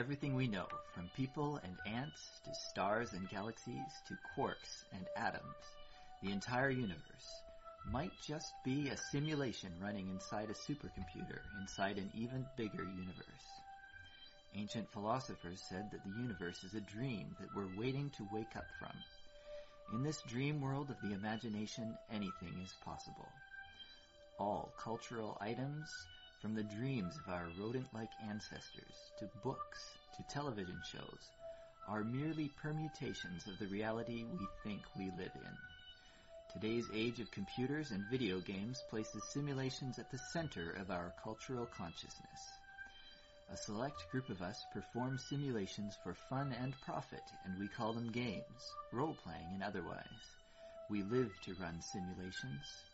Everything we know, from people and ants to stars and galaxies to quarks and atoms, the entire universe, might just be a simulation running inside a supercomputer inside an even bigger universe. Ancient philosophers said that the universe is a dream that we're waiting to wake up from. In this dream world of the imagination, anything is possible. All cultural items, from the dreams of our rodent-like ancestors, to books, to television shows, are merely permutations of the reality we think we live in. Today's age of computers and video games places simulations at the center of our cultural consciousness. A select group of us perform simulations for fun and profit, and we call them games, role-playing and otherwise. We live to run simulations.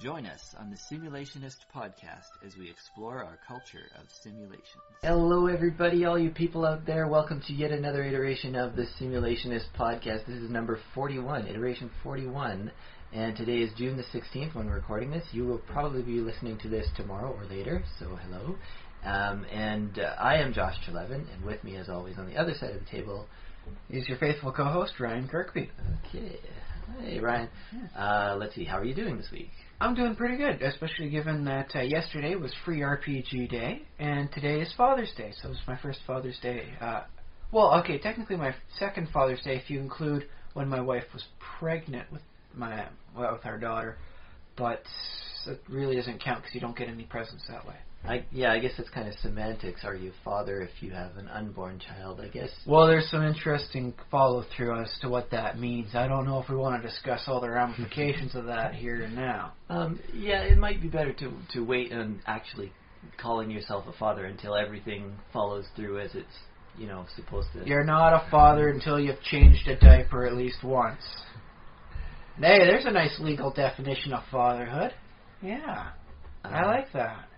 Join us on the Simulationist podcast as we explore our culture of simulations. Hello, everybody, all you people out there. Welcome to yet another iteration of the Simulationist podcast. This is number 41, iteration 41. And today is June the 16th when we're recording this. You will probably be listening to this tomorrow or later, so hello. Um, and uh, I am Josh Treleaven, and with me, as always, on the other side of the table is your faithful co-host Ryan Kirkby. Okay, hey Ryan. Uh, let's see, how are you doing this week? I'm doing pretty good, especially given that uh, yesterday was Free RPG Day and today is Father's Day, so it was my first Father's Day. Uh, well, okay, technically my second Father's Day if you include when my wife was pregnant with my well, with our daughter, but it really doesn't count because you don't get any presents that way. I, yeah, I guess it's kind of semantics. Are you a father if you have an unborn child? I guess. Well, there's some interesting follow through as to what that means. I don't know if we want to discuss all the ramifications of that here and now. Um, yeah, it might be better to to wait on actually calling yourself a father until everything follows through as it's you know supposed to. You're not a father until you've changed a diaper at least once. Hey, there's a nice legal definition of fatherhood. Yeah, uh, I like that.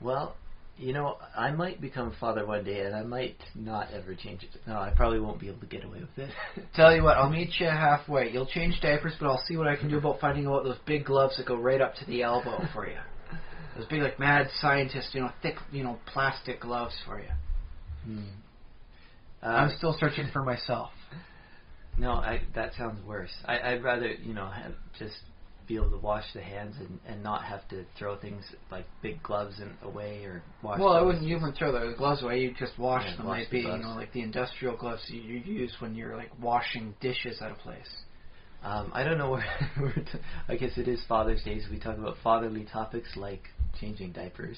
Well, you know, I might become a father one day, and I might not ever change it. No, I probably won't be able to get away with it. Tell you what, I'll meet you halfway. You'll change diapers, but I'll see what I can do about finding out those big gloves that go right up to the elbow for you. Those big, like mad scientist, you know, thick, you know, plastic gloves for you. Hmm. Uh, I'm still searching for myself. No, I, that sounds worse. I, I'd rather, you know, have just be able to wash the hands and, and not have to throw things like big gloves in, away or wash. Well, I wouldn't even throw the gloves away. You just wash yeah, them. Wash Might the be you know like the industrial gloves you, you use when you're like washing dishes at a place. Um, I don't know where. t- I guess it is Father's Day, so we talk about fatherly topics like changing diapers.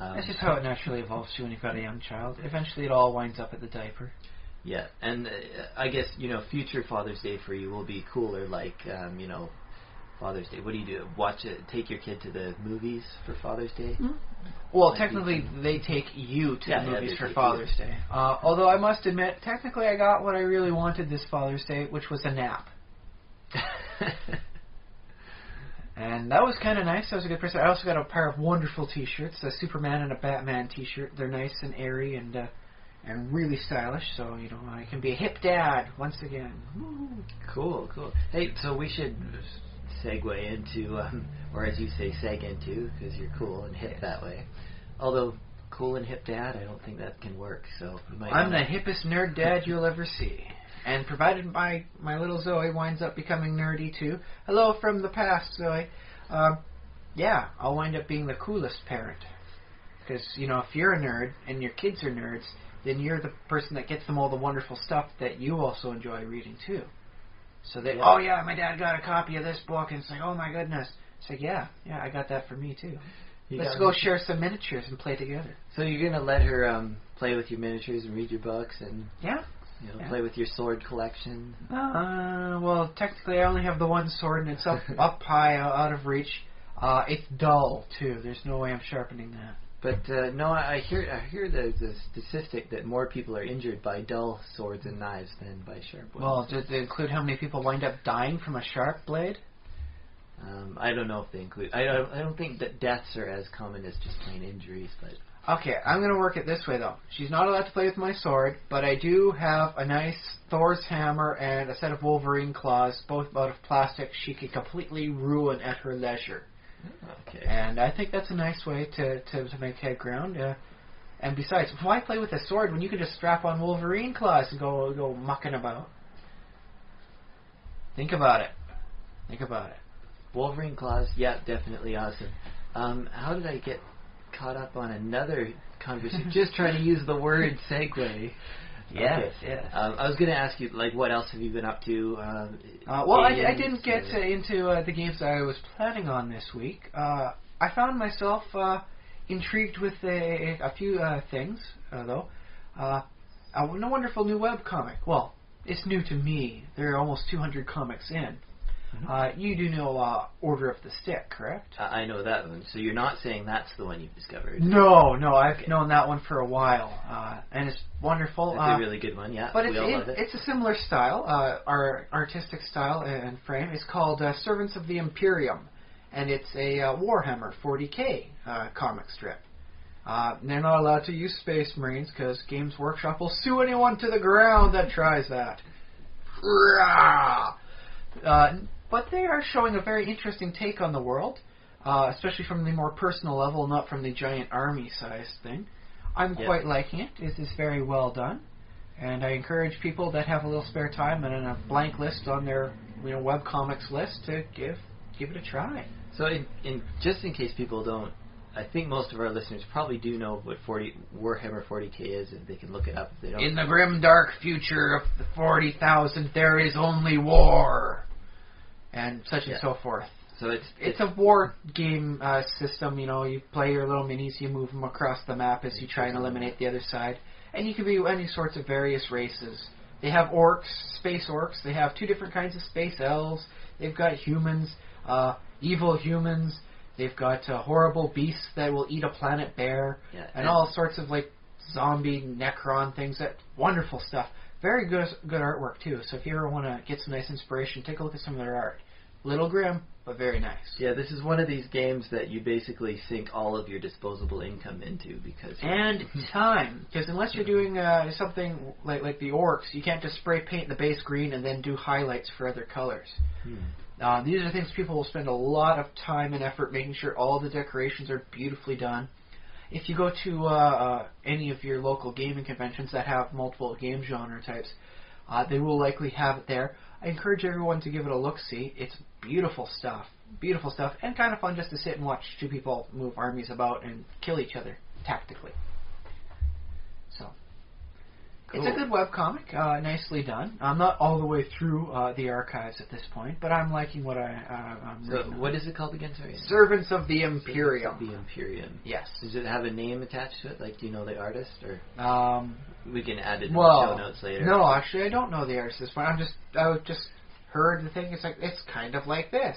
Um, That's just how it naturally evolves too when you've got a young child. Eventually, it all winds up at the diaper. Yeah, and uh, I guess you know future Father's Day for you will be cooler, like um, you know Father's Day? What do you do? Watch it? Take your kid to the movies for Father's Day? Mm-hmm. Well, like technically, they take you to yeah, the movies yeah, for Father's you. Day. Uh, although I must admit, technically, I got what I really wanted this Father's Day, which was a nap. and that was kind of nice. That was a good present. I also got a pair of wonderful T-shirts, a Superman and a Batman T-shirt. They're nice and airy and uh, and really stylish. So you know, I can be a hip dad once again. Woo. Cool, cool. Hey, so we should segue into, um, or as you say, seg into, because you're cool and hip that way. Although cool and hip dad, I don't think that can work. So I'm the hippest nerd dad you'll ever see. And provided my my little Zoe winds up becoming nerdy too. Hello from the past, Zoe. Um, yeah, I'll wind up being the coolest parent. Because you know, if you're a nerd and your kids are nerds, then you're the person that gets them all the wonderful stuff that you also enjoy reading too. So they, yeah. oh yeah, my dad got a copy of this book, and it's like, oh my goodness. It's like, yeah, yeah, I got that for me too. You Let's go share some miniatures and play together. So you're gonna let her um, play with your miniatures and read your books and yeah, you know, yeah. play with your sword collection. Uh, well, technically I only have the one sword, and it's up up high, out of reach. Uh, it's dull too. There's no way I'm sharpening that. But uh, no, I hear I hear the, the statistic that more people are injured by dull swords and knives than by sharp ones. Well, does it include how many people wind up dying from a sharp blade? Um, I don't know if they include. I don't. I don't think that deaths are as common as just plain injuries, but. Okay, I'm going to work it this way though. She's not allowed to play with my sword, but I do have a nice Thor's hammer and a set of Wolverine claws, both out of plastic. She can completely ruin at her leisure. Okay. And I think that's a nice way to, to, to make head ground. Uh, And besides, why play with a sword when you can just strap on Wolverine claws and go go mucking about? Think about it. Think about it. Wolverine claws, yeah, definitely awesome. Um, how did I get caught up on another conversation? Just trying to use the word segue. Yes, Okay. yes. Um, I was going to ask you, like, what else have you been up to? Um, Uh, well, I, I didn't get uh, into uh, the games I was planning on this week. Uh, I found myself uh, intrigued with a, a few uh, things, uh, though. Uh, a wonderful new web comic. Well, it's new to me. There are almost 200 comics in. Mhm. Uh, you do know uh, Order of the Stick, correct? I I know that one. So you're not saying that's the one you've discovered. No, no, I've Okay. known that one for a while, uh, and it's wonderful. It's uh, a really good one, yeah. But we it's all it, love it. it's a similar style, uh, our artistic style and frame. It's called uh, Servants of the Imperium, and it's a uh, Warhammer 40k uh, comic strip. Uh, they're not allowed to use Space Marines because Games Workshop will sue anyone to the ground that tries that. Uh, but they are showing a very interesting take on the world, uh, especially from the more personal level, not from the giant army-sized thing. I'm quite liking it. It is very well done, and I encourage people that have a little spare time and a blank list on their you know web comics list to give give it a try. So, in, in just in case people don't, I think most of our listeners probably do know what 40 Warhammer 40k is, and they can look it up if they don't. In the grim dark future of the forty thousand, there is only war, and such Yeah. and so forth. so it's It's a war game uh, system. You know, you play your little minis, you move them across the map as you try and eliminate the other side, and you can be any sorts of various races. They have orcs, space orcs. They have two different kinds of space elves. They've got humans, uh, evil humans. They've got uh, horrible beasts that will eat a planet bare, yeah, and all sorts of like zombie Necron things. That wonderful stuff. Very good, good artwork too. So if you ever want to get some nice inspiration, take a look at some of their art. Little grim, but very nice. Yeah, this is one of these games that you basically sink all of your disposable income into because and time. Because unless you're doing uh, something like like the orcs, you can't just spray paint the base green and then do highlights for other colors. Hmm. Uh, these are things people will spend a lot of time and effort making sure all the decorations are beautifully done. If you go to uh, uh, any of your local gaming conventions that have multiple game genre types, uh, they will likely have it there. I encourage everyone to give it a look see. It's beautiful stuff. Beautiful stuff. And kind of fun just to sit and watch two people move armies about and kill each other tactically. So. It's a Cool. good webcomic, uh, nicely done. I'm not all the way through uh, the archives at this point, but I'm liking what I, uh, I'm So reading. what is it called again? Sorry. Servants of the Imperium. Servants of The Imperium. Yes. Does it have a name attached to it? Like, do you know the artist, or Um, we can add it in well, the show notes later? no, actually, I don't know the artist at this point. I'm just, I just heard the thing. It's like it's kind of like this.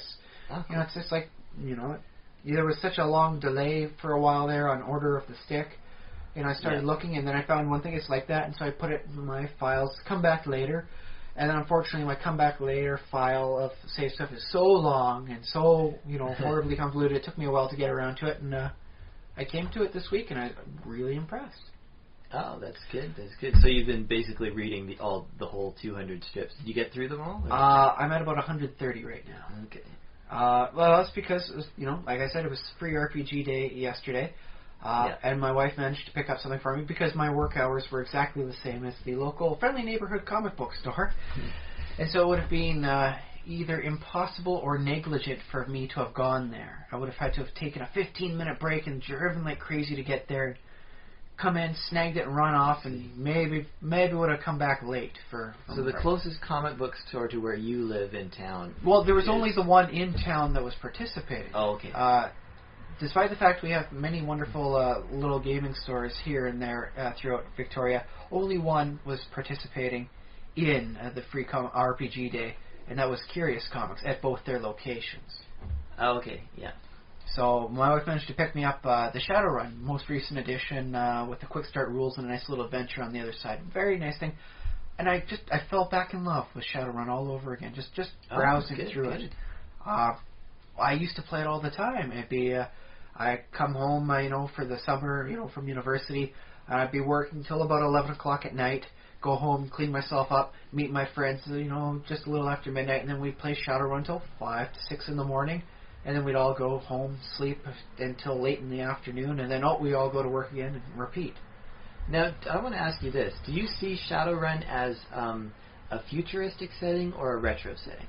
Oh, You know, it's just like you know, there was such a long delay for a while there on Order of the Stick. And I started Yeah. looking, and then I found one thing it's like that, and so I put it in my files. Come back later, and then unfortunately, my come back later file of save stuff is so long and so you know horribly convoluted. It took me a while to get around to it, and uh, I came to it this week, and I'm really impressed. Oh, that's good. That's good. So you've been basically reading the all the whole 200 strips. Did you get through them all? or- Uh, I'm at about 130 right now. okay. Uh, well, that's because was, you know, like I said, it was free RPG day yesterday, uh, Yeah. and my wife managed to pick up something for me because my work hours were exactly the same as the local friendly neighborhood comic book store, Hmm. and so it would have been uh, either impossible or negligent for me to have gone there. I would have had to have taken a 15 minute break and driven like crazy to get there. Come in, snagged it, and run off, and maybe maybe would have come back late for. So the closest comic book store to where you live in town. Well, there was only the one in town that was participating. Oh, okay. Uh, despite the fact we have many wonderful uh, little gaming stores here and there uh, throughout Victoria, only one was participating in uh, the free com- RPG day, and that was Curious Comics at both their locations. oh, okay. Yeah. So my wife managed to pick me up uh, the Shadowrun, most recent edition, uh, with the quick start rules and a nice little adventure on the other side. Very nice thing. And I just I fell back in love with Shadowrun all over again. Just just Oh, browsing good, through good. it. Uh, I used to play it all the time. It'd be uh, I come home, you know, for the summer, you know, from university, and I'd be working till about eleven o'clock at night. Go home, clean myself up, meet my friends, you know, just a little after midnight, and then we'd play Shadowrun till five to six in the morning, and then we'd all go home, sleep until late in the afternoon, and then oh, we all go to work again and repeat. Now, I want to ask you this: Do you see Shadowrun as um, a futuristic setting or a retro setting?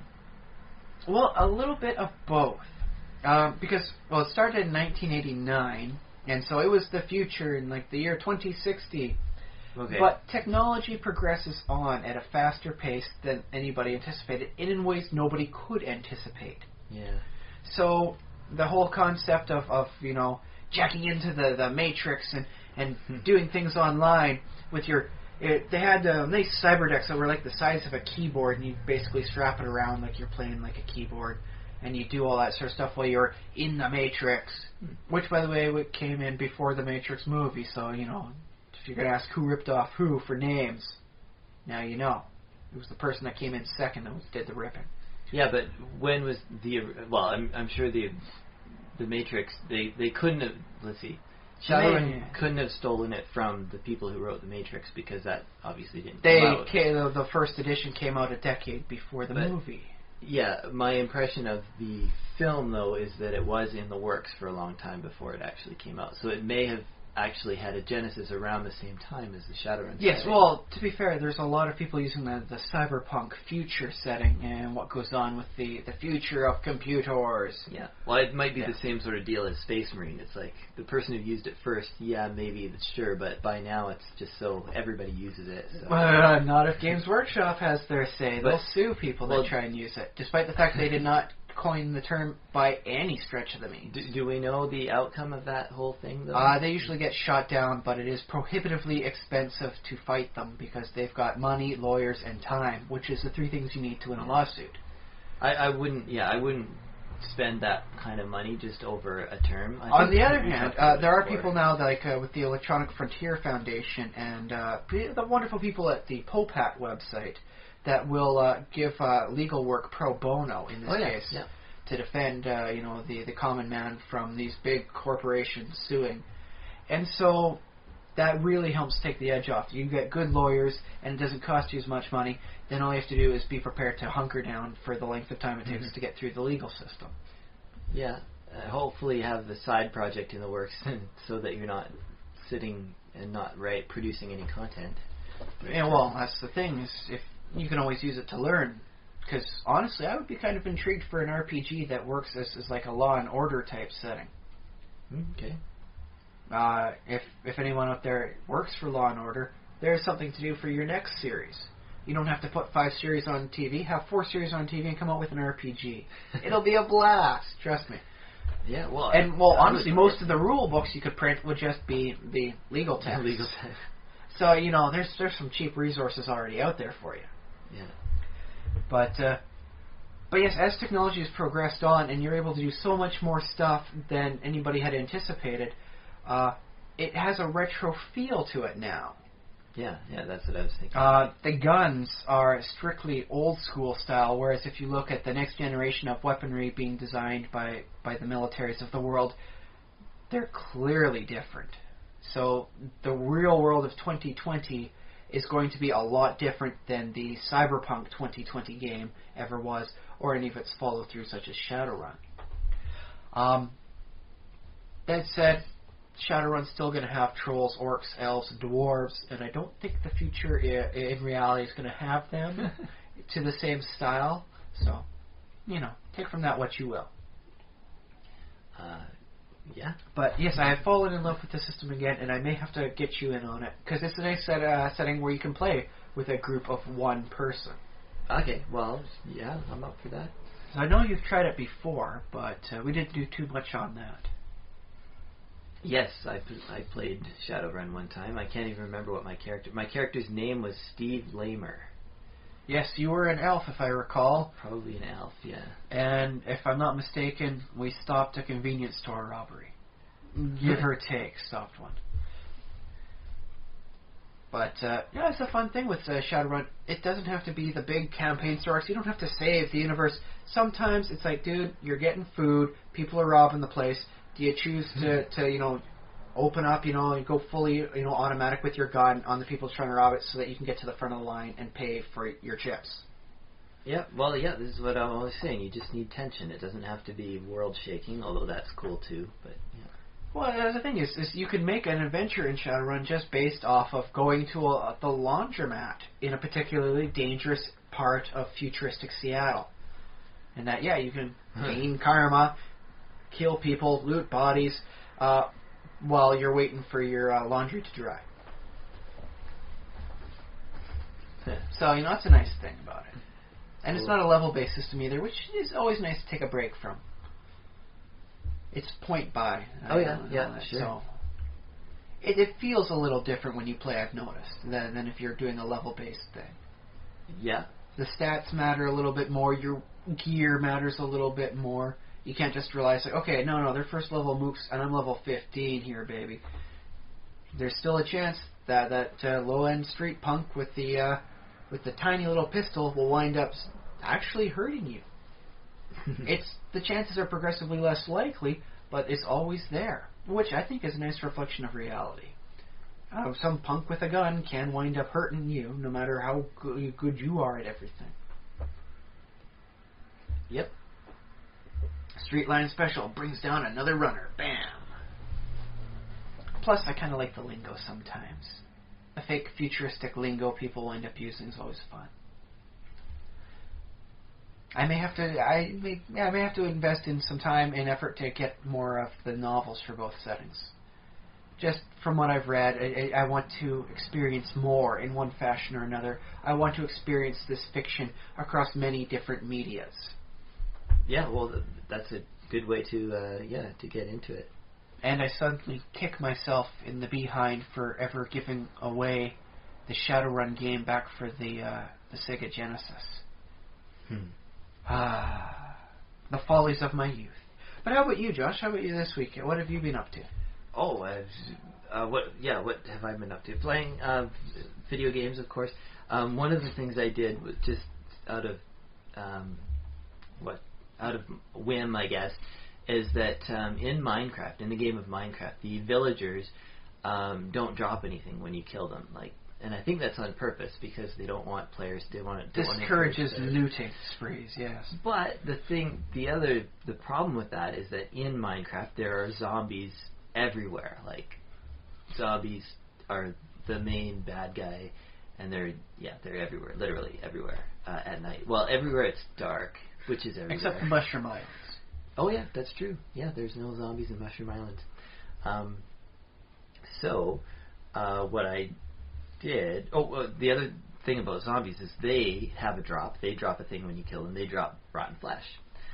Well, a little bit of both. Uh, because well, it started in 1989, and so it was the future in like the year 2060. Okay. But technology progresses on at a faster pace than anybody anticipated, and in ways nobody could anticipate. yeah. So the whole concept of, of you know jacking into the, the matrix and and Hmm. doing things online with your it, they had um, these cyber decks that were like the size of a keyboard, and you basically strap it around like you're playing like a keyboard, and you do all that sort of stuff while you're in the Matrix. Hmm. Which, by the way, came in before the Matrix movie, so you know if you're gonna ask who ripped off who for names, now you know. It was the person that came in second that did the ripping. Yeah, but when was the well? I'm I'm sure the the Matrix they they couldn't have. Let's see. Shadowrun Yeah. couldn't have stolen it from the people who wrote the Matrix because that obviously didn't. They come out. ca the, the first edition came out a decade before the But- movie. Yeah, my impression of the film though is that it was in the works for a long time before it actually came out. So it may have actually had a genesis around the same time as the Shadowrun. Yes, setting. well, to be fair, there's a lot of people using the, the cyberpunk future setting and what goes on with the, the future of computers. Yeah. Well, it might be Yeah. the same sort of deal as Space Marine. It's like the person who used it first, yeah, maybe that's sure, but by now it's just so everybody uses it. So. Uh, not if Games Workshop has their say. They'll But- sue people well- that try and use it, despite the fact they did not coin the term by any stretch of the means. do, do we know the outcome of that whole thing though? Uh, they usually get shot down, but it is prohibitively expensive to fight them because they've got money, lawyers, and time, which is the three things you need to win a lawsuit. I, I wouldn't. Yeah, I wouldn't spend that kind of money just over a term. I On the other hand, uh, there are people now, like uh, with the Electronic Frontier Foundation and uh, the wonderful people at the Popehat website that will uh, give uh, legal work pro bono in this Oh yeah, case yeah. to defend, uh, you know, the the common man from these big corporations suing, and so that really helps take the edge off. You get good lawyers, and it doesn't cost you as much money. Then all you have to do is be prepared to hunker down for the length of time it takes Mhm. to get through the legal system. Yeah, uh, hopefully you have the side project in the works so that you're not sitting and not right producing any content. But, Yeah, well, that's the thing is if you can always use it to learn. Because honestly, I would be kind of intrigued for an RPG that works as, as like a Law and Order type setting. hmm, okay. Uh, if if anyone out there works for Law and Order, there's something to do for your next series. You don't have to put five series on TV. Have four series on TV and come out with an RPG. It'll be a blast. Trust me. Yeah, well, And well, I honestly, most of the rule books you could print would just be the legal text. legal text. So you know, there's there's some cheap resources already out there for you. Yeah. But uh, but yes, as technology has progressed on, and you're able to do so much more stuff than anybody had anticipated, uh, it has a retro feel to it now. Yeah, yeah, that's what I was thinking. Uh, the guns are strictly old school style, whereas if you look at the next generation of weaponry being designed by by the militaries of the world, they're clearly different. So the real world of 2020 is going to be a lot different than the Cyberpunk 2020 game ever was, or any of its follow through such as Shadowrun. Um, that said, Shadowrun's still going to have trolls, orcs, elves, dwarves, and I don't think the future i- in reality is going to have them to the same style. So, you know, take from that what you will. uh, yeah. But yes, I have fallen in love with the system again, and I may have to get you in on it because it's a nice set, uh, setting where you can play with a group of one person. Okay, well, yeah, I'm up for that. I know you've tried it before, but uh, we didn't do too much on that. Yes, I, pl- I played Shadowrun one time. I can't even remember what my character. My character's name was Steve Lamer. Yes, you were an elf, if I recall, Probably an elf, yeah. and if I'm not mistaken, we stopped a convenience store robbery. Give or take, stopped one. But uh, yeah, it's a fun thing with uh, Shadowrun. It doesn't have to be the big campaign stories. You don't have to save the universe. Sometimes it's like, dude, you're getting food. People are robbing the place. Do you choose to, to you know, open up, you know, and go fully, you know, automatic with your gun on the people trying to rob it, so that you can get to the front of the line and pay for your chips? Yeah, well, yeah, this is what I'm always saying. You just need tension. It doesn't have to be world shaking, although that's cool too. But yeah. Well, the thing is, is you can make an adventure in Shadowrun just based off of going to a, the laundromat in a particularly dangerous part of futuristic Seattle. And that, yeah, you can gain karma, kill people, loot bodies, uh, while you're waiting for your uh, laundry to dry. So, you know, that's a nice thing about it. And it's not a level based system either, which is always nice to take a break from. It's point by. Oh, yeah, uh, yeah, sure. So it, it feels a little different when you play, I've noticed, than, than if you're doing a level based thing. Yeah. The stats matter a little bit more, your gear matters a little bit more. You can't just realize, like, okay, no, no, they're first level mooks, and I'm level 15 here, baby. There's still a chance that that uh, low end street punk with the uh, with the tiny little pistol will wind up actually hurting you. it's the chances are progressively less likely, but it's always there, which I think is a nice reflection of reality. Uh, some punk with a gun can wind up hurting you, no matter how go- good you are at everything. Yep. Streetline Special brings down another runner. Bam. Plus, I kind of like the lingo sometimes. The fake futuristic lingo people end up using is always fun. I may have to. I may. Yeah, I may have to invest in some time and effort to get more of the novels for both settings. Just from what I've read, I, I I want to experience more in one fashion or another. I want to experience this fiction across many different medias. Yeah. Well, th- that's a good way to uh, yeah to get into it. and I suddenly kick myself in the behind for ever giving away the Shadowrun game back for the uh, the Sega Genesis. Hmm. Ah, the follies of my youth. But how about you, Josh? How about you this week? What have you been up to? Oh, I've, uh, what? Yeah, what have I been up to? Playing uh, video games, of course. Um, one of the things I did was just out of um, what out of whim, I guess, is that um, in Minecraft, in the game of Minecraft, the villagers um, don't drop anything when you kill them. Like, and I think that's on purpose because they don't want players. They want to Discourages looting sprees. Yes. But the thing, the other, the problem with that is that in Minecraft there are zombies everywhere. Like zombies are the main bad guy, and they're yeah they're everywhere, literally everywhere uh, at night. Well, everywhere it's dark, which is everywhere. Except for Mushroom Islands. Oh yeah, that's true. Yeah, there's no zombies in Mushroom Island. Um, so, uh, what I did. Oh, uh, the other thing about zombies is they have a drop. They drop a thing when you kill them. They drop rotten flesh.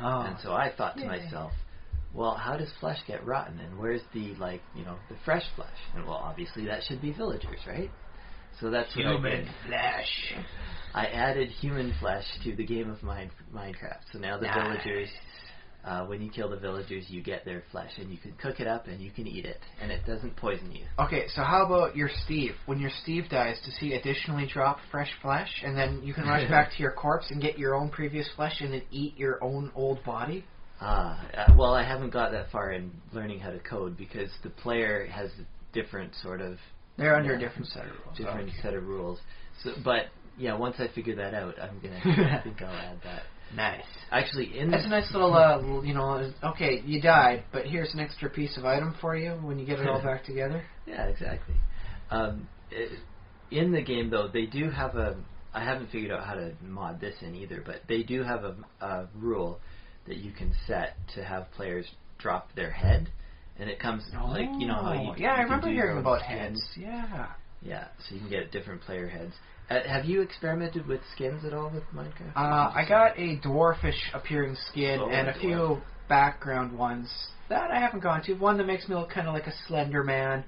Oh. And so I thought to Yay. myself, well, how does flesh get rotten, and where's the like you know the fresh flesh? And well, obviously that should be villagers, right? So that's what I did. flesh. I added human flesh to the game of mine, Minecraft. So now the Nice. villagers, uh, when you kill the villagers, you get their flesh, and you can cook it up and you can eat it, and it doesn't poison you. Okay, so how about your Steve? When your Steve dies, does he additionally drop fresh flesh, and then you can rush back to your corpse and get your own previous flesh and then eat your own old body? Ah, uh, well, I haven't got that far in learning how to code because the player has different sort of They're under a different set of rules. different Okay. set of rules. So, but yeah, once I figure that out, I'm gonna. I think I'll add that. Nice. Actually, in That's a nice little, uh, you know, okay, you died, but here's an extra piece of item for you when you get it all back together. Yeah, exactly. Um, i in the game, though, they do have a. I haven't figured out how to mod this in either, but they do have a, a rule that you can set to have players drop their head, and it comes like you know how you. Oh, yeah, I remember hearing about skins. heads. Yeah. Yeah, so you can get different player heads. Uh, have you experimented with skins at all with Minecraft? Uh, I got a dwarfish appearing skin Oh, and a dwarf. few background ones that I haven't gone to. One that makes me look kind of like a Slender Man.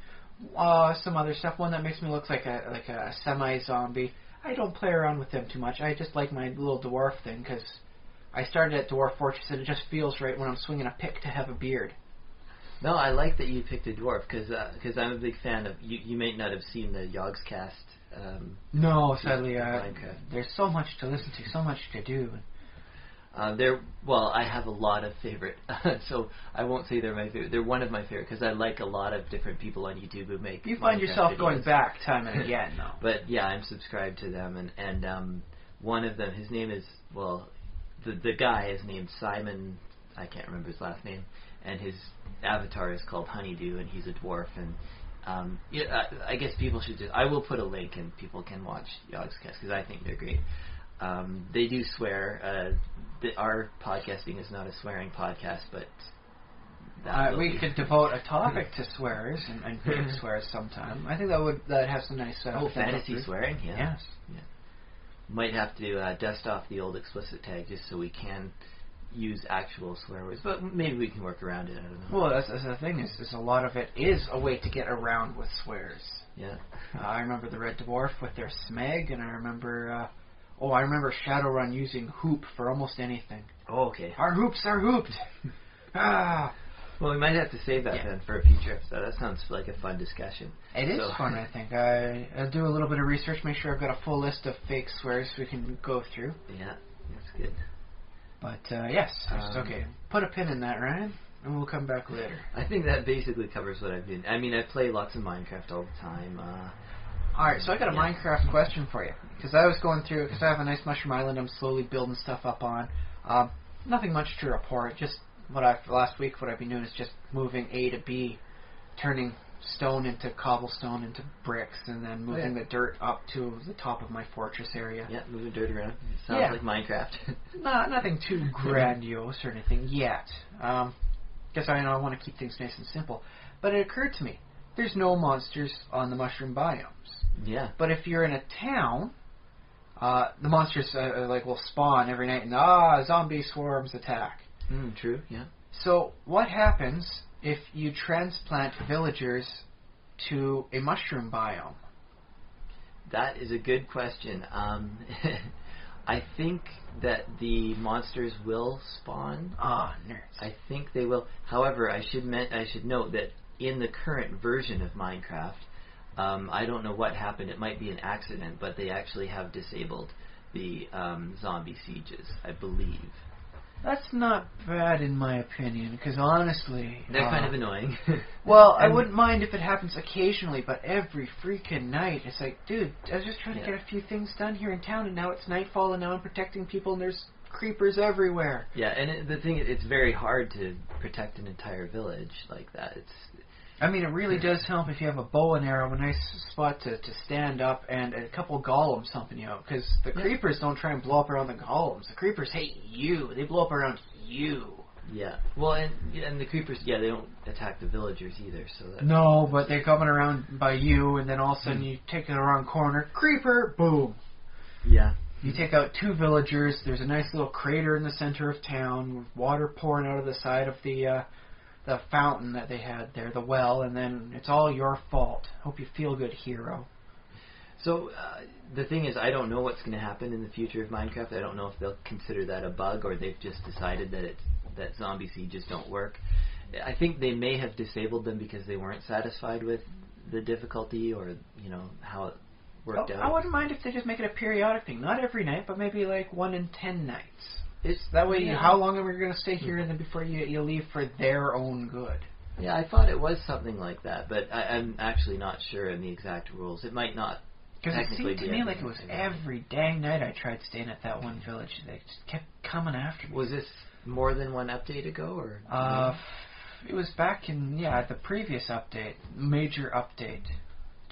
Uh, some other stuff. One that makes me look like a like a semi zombie. I don't play around with them too much. I just like my little dwarf thing because I started at Dwarf Fortress and it just feels right when I'm swinging a pick to have a beard. No, I like that you picked a dwarf because because I'm a big fan of. You you may not have seen the Yogscast. Um, No, sadly, uh, there's so much to listen to, so much to do. uh, they're well, I have a lot of favorite, so I won't say they're my favorite. They're one of my favorite because I like a lot of different people on YouTube who make. You find Minecraft yourself going back time and again, though. But yeah, I'm subscribed to them, and and um, one of them, his name is well, the the guy is named Simon. I can't remember his last name, and his avatar is called Honeydew, and he's a dwarf. And um, yeah, I, I guess people should just. I will put a link, and people can watch Yogscast because I think they're great. Um, they do swear. Uh, the, our podcasting is not a swearing podcast, but Uh, we could devote a topic to swears and, and big swears sometime. I think that would that has some nice. Uh, Oh, fantasy swearing, yeah. Yes. Might have to uh, dust off the old explicit tag just so we can use actual swear words, but maybe we can work around it. I don't know. Well, that's, that's the thing is, is a lot of it is a way to get around with swears. yeah. Uh, I remember the Red Dwarf with their smeg, and I remember, uh, oh, I remember Shadowrun using hoop for almost anything. Oh, okay. Our hoops are hooped. ah, Well, we might have to save that Yeah. then for a future episode. That sounds like a fun discussion. it is So- fun. I think I I'll do a little bit of research, make sure I've got a full list of fake swears we can go through. Yeah, that's good. But uh, yes, Um, okay. Put a pin in that, Ryan, and we'll come back later. I think that basically covers what I've been. I mean, I play lots of Minecraft all the time. Uh, All right, so I got a Yeah. Minecraft question for you because I was going through because I have a nice mushroom island I'm slowly building stuff up on. Um, nothing much to report. Just what I last week what I've been doing is just moving A to B, turning stone into cobblestone into bricks, and then moving yeah. the dirt up to the top of my fortress area. yeah, moving dirt around. Sounds Yeah. like Minecraft. Not nothing too grandiose or anything yet. Um, guess I know I want to keep things nice and simple. But it occurred to me, there's no monsters on the mushroom biomes. yeah. But if you're in a town, uh, the monsters uh, uh, like will spawn every night, and ah, zombie swarms attack. Mm, true. Yeah. So what happens if you transplant villagers to a mushroom biome? That is a good question. Um, I think that the monsters will spawn. Ah, nerds. I think they will. However, I should men- I should note that in the current version of Minecraft, um, I don't know what happened. It might be an accident, but they actually have disabled the um, zombie sieges. I believe That's not bad in my opinion, because honestly, they're uh, kind of annoying. Well, I wouldn't mind if it happens occasionally, but every freaking night, it's like, dude, I was just trying Yeah. to get a few things done here in town, and now it's nightfall, and now I'm protecting people, and there's creepers everywhere. Yeah, and it, the thing is, it's very hard to protect an entire village like that. It's I mean, it really does help if you have a bow and arrow, a nice spot to, to stand up, and a couple golems helping you out. Because the Yeah. creepers don't try and blow up around the golems. The creepers hate you. They blow up around you. yeah. Well, and and the creepers, yeah, they don't attack the villagers either. So that No, but they're coming around by you, and then all of a sudden Hmm. you take the wrong corner. Creeper, boom. yeah, You take out two villagers. There's a nice little crater in the center of town with water pouring out of the side of the uh, the fountain that they had there, the well, and then it's all your fault. Hope you feel good, hero. So uh, the thing is, I don't know what's going to happen in the future of Minecraft. I don't know if they'll consider that a bug or they've just decided that it's that zombie sieges don't work. I think they may have disabled them because they weren't satisfied with the difficulty or you know how it worked Oh, out. I wouldn't mind if they just make it a periodic thing, not every night, but maybe like one in ten nights. It's That way, yeah. how long are we going to stay here, and then before you you leave for their own good? Yeah, I thought it was something like that, but I, I'm actually not sure in the exact rules. It might not. Because it seemed to me like it was every dang night I tried staying at that one village. They just kept coming after me. Was this more than one update ago, or? Uh, it was back in yeah the previous update, major update,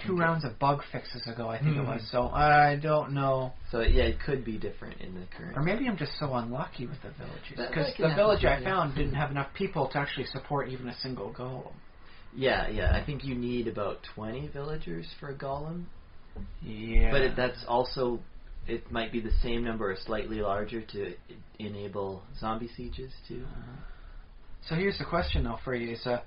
two rounds of bug fixes ago I think it Hmm. was. So I don't know, so yeah, it could be different in the current. or maybe I'm just so unlucky with the villages because the village I found didn't have enough people to actually support even a single golem. Yeah, yeah. I think you need about 20 villagers for a golem. Yeah, But it, that's also, it might be the same number or slightly larger to enable zombie sieges too. So here's the question though for you: Is uh,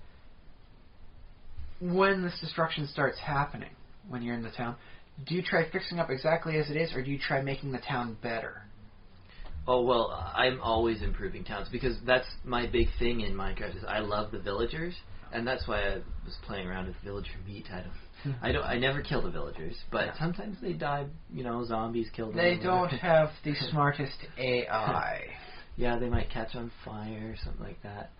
when this destruction starts happening, when you're in the town, do you try fixing up exactly as it is, or do you try making the town better? Oh well, I'm always improving towns because that's my big thing in Minecraft is I love the villagers, and that's why I was playing around with villager meat. I don't, I don't, I never kill the villagers, but Yeah. sometimes they die. You know, zombies kill them. They don't have the smartest AI. Yeah, they might catch on fire or something like that.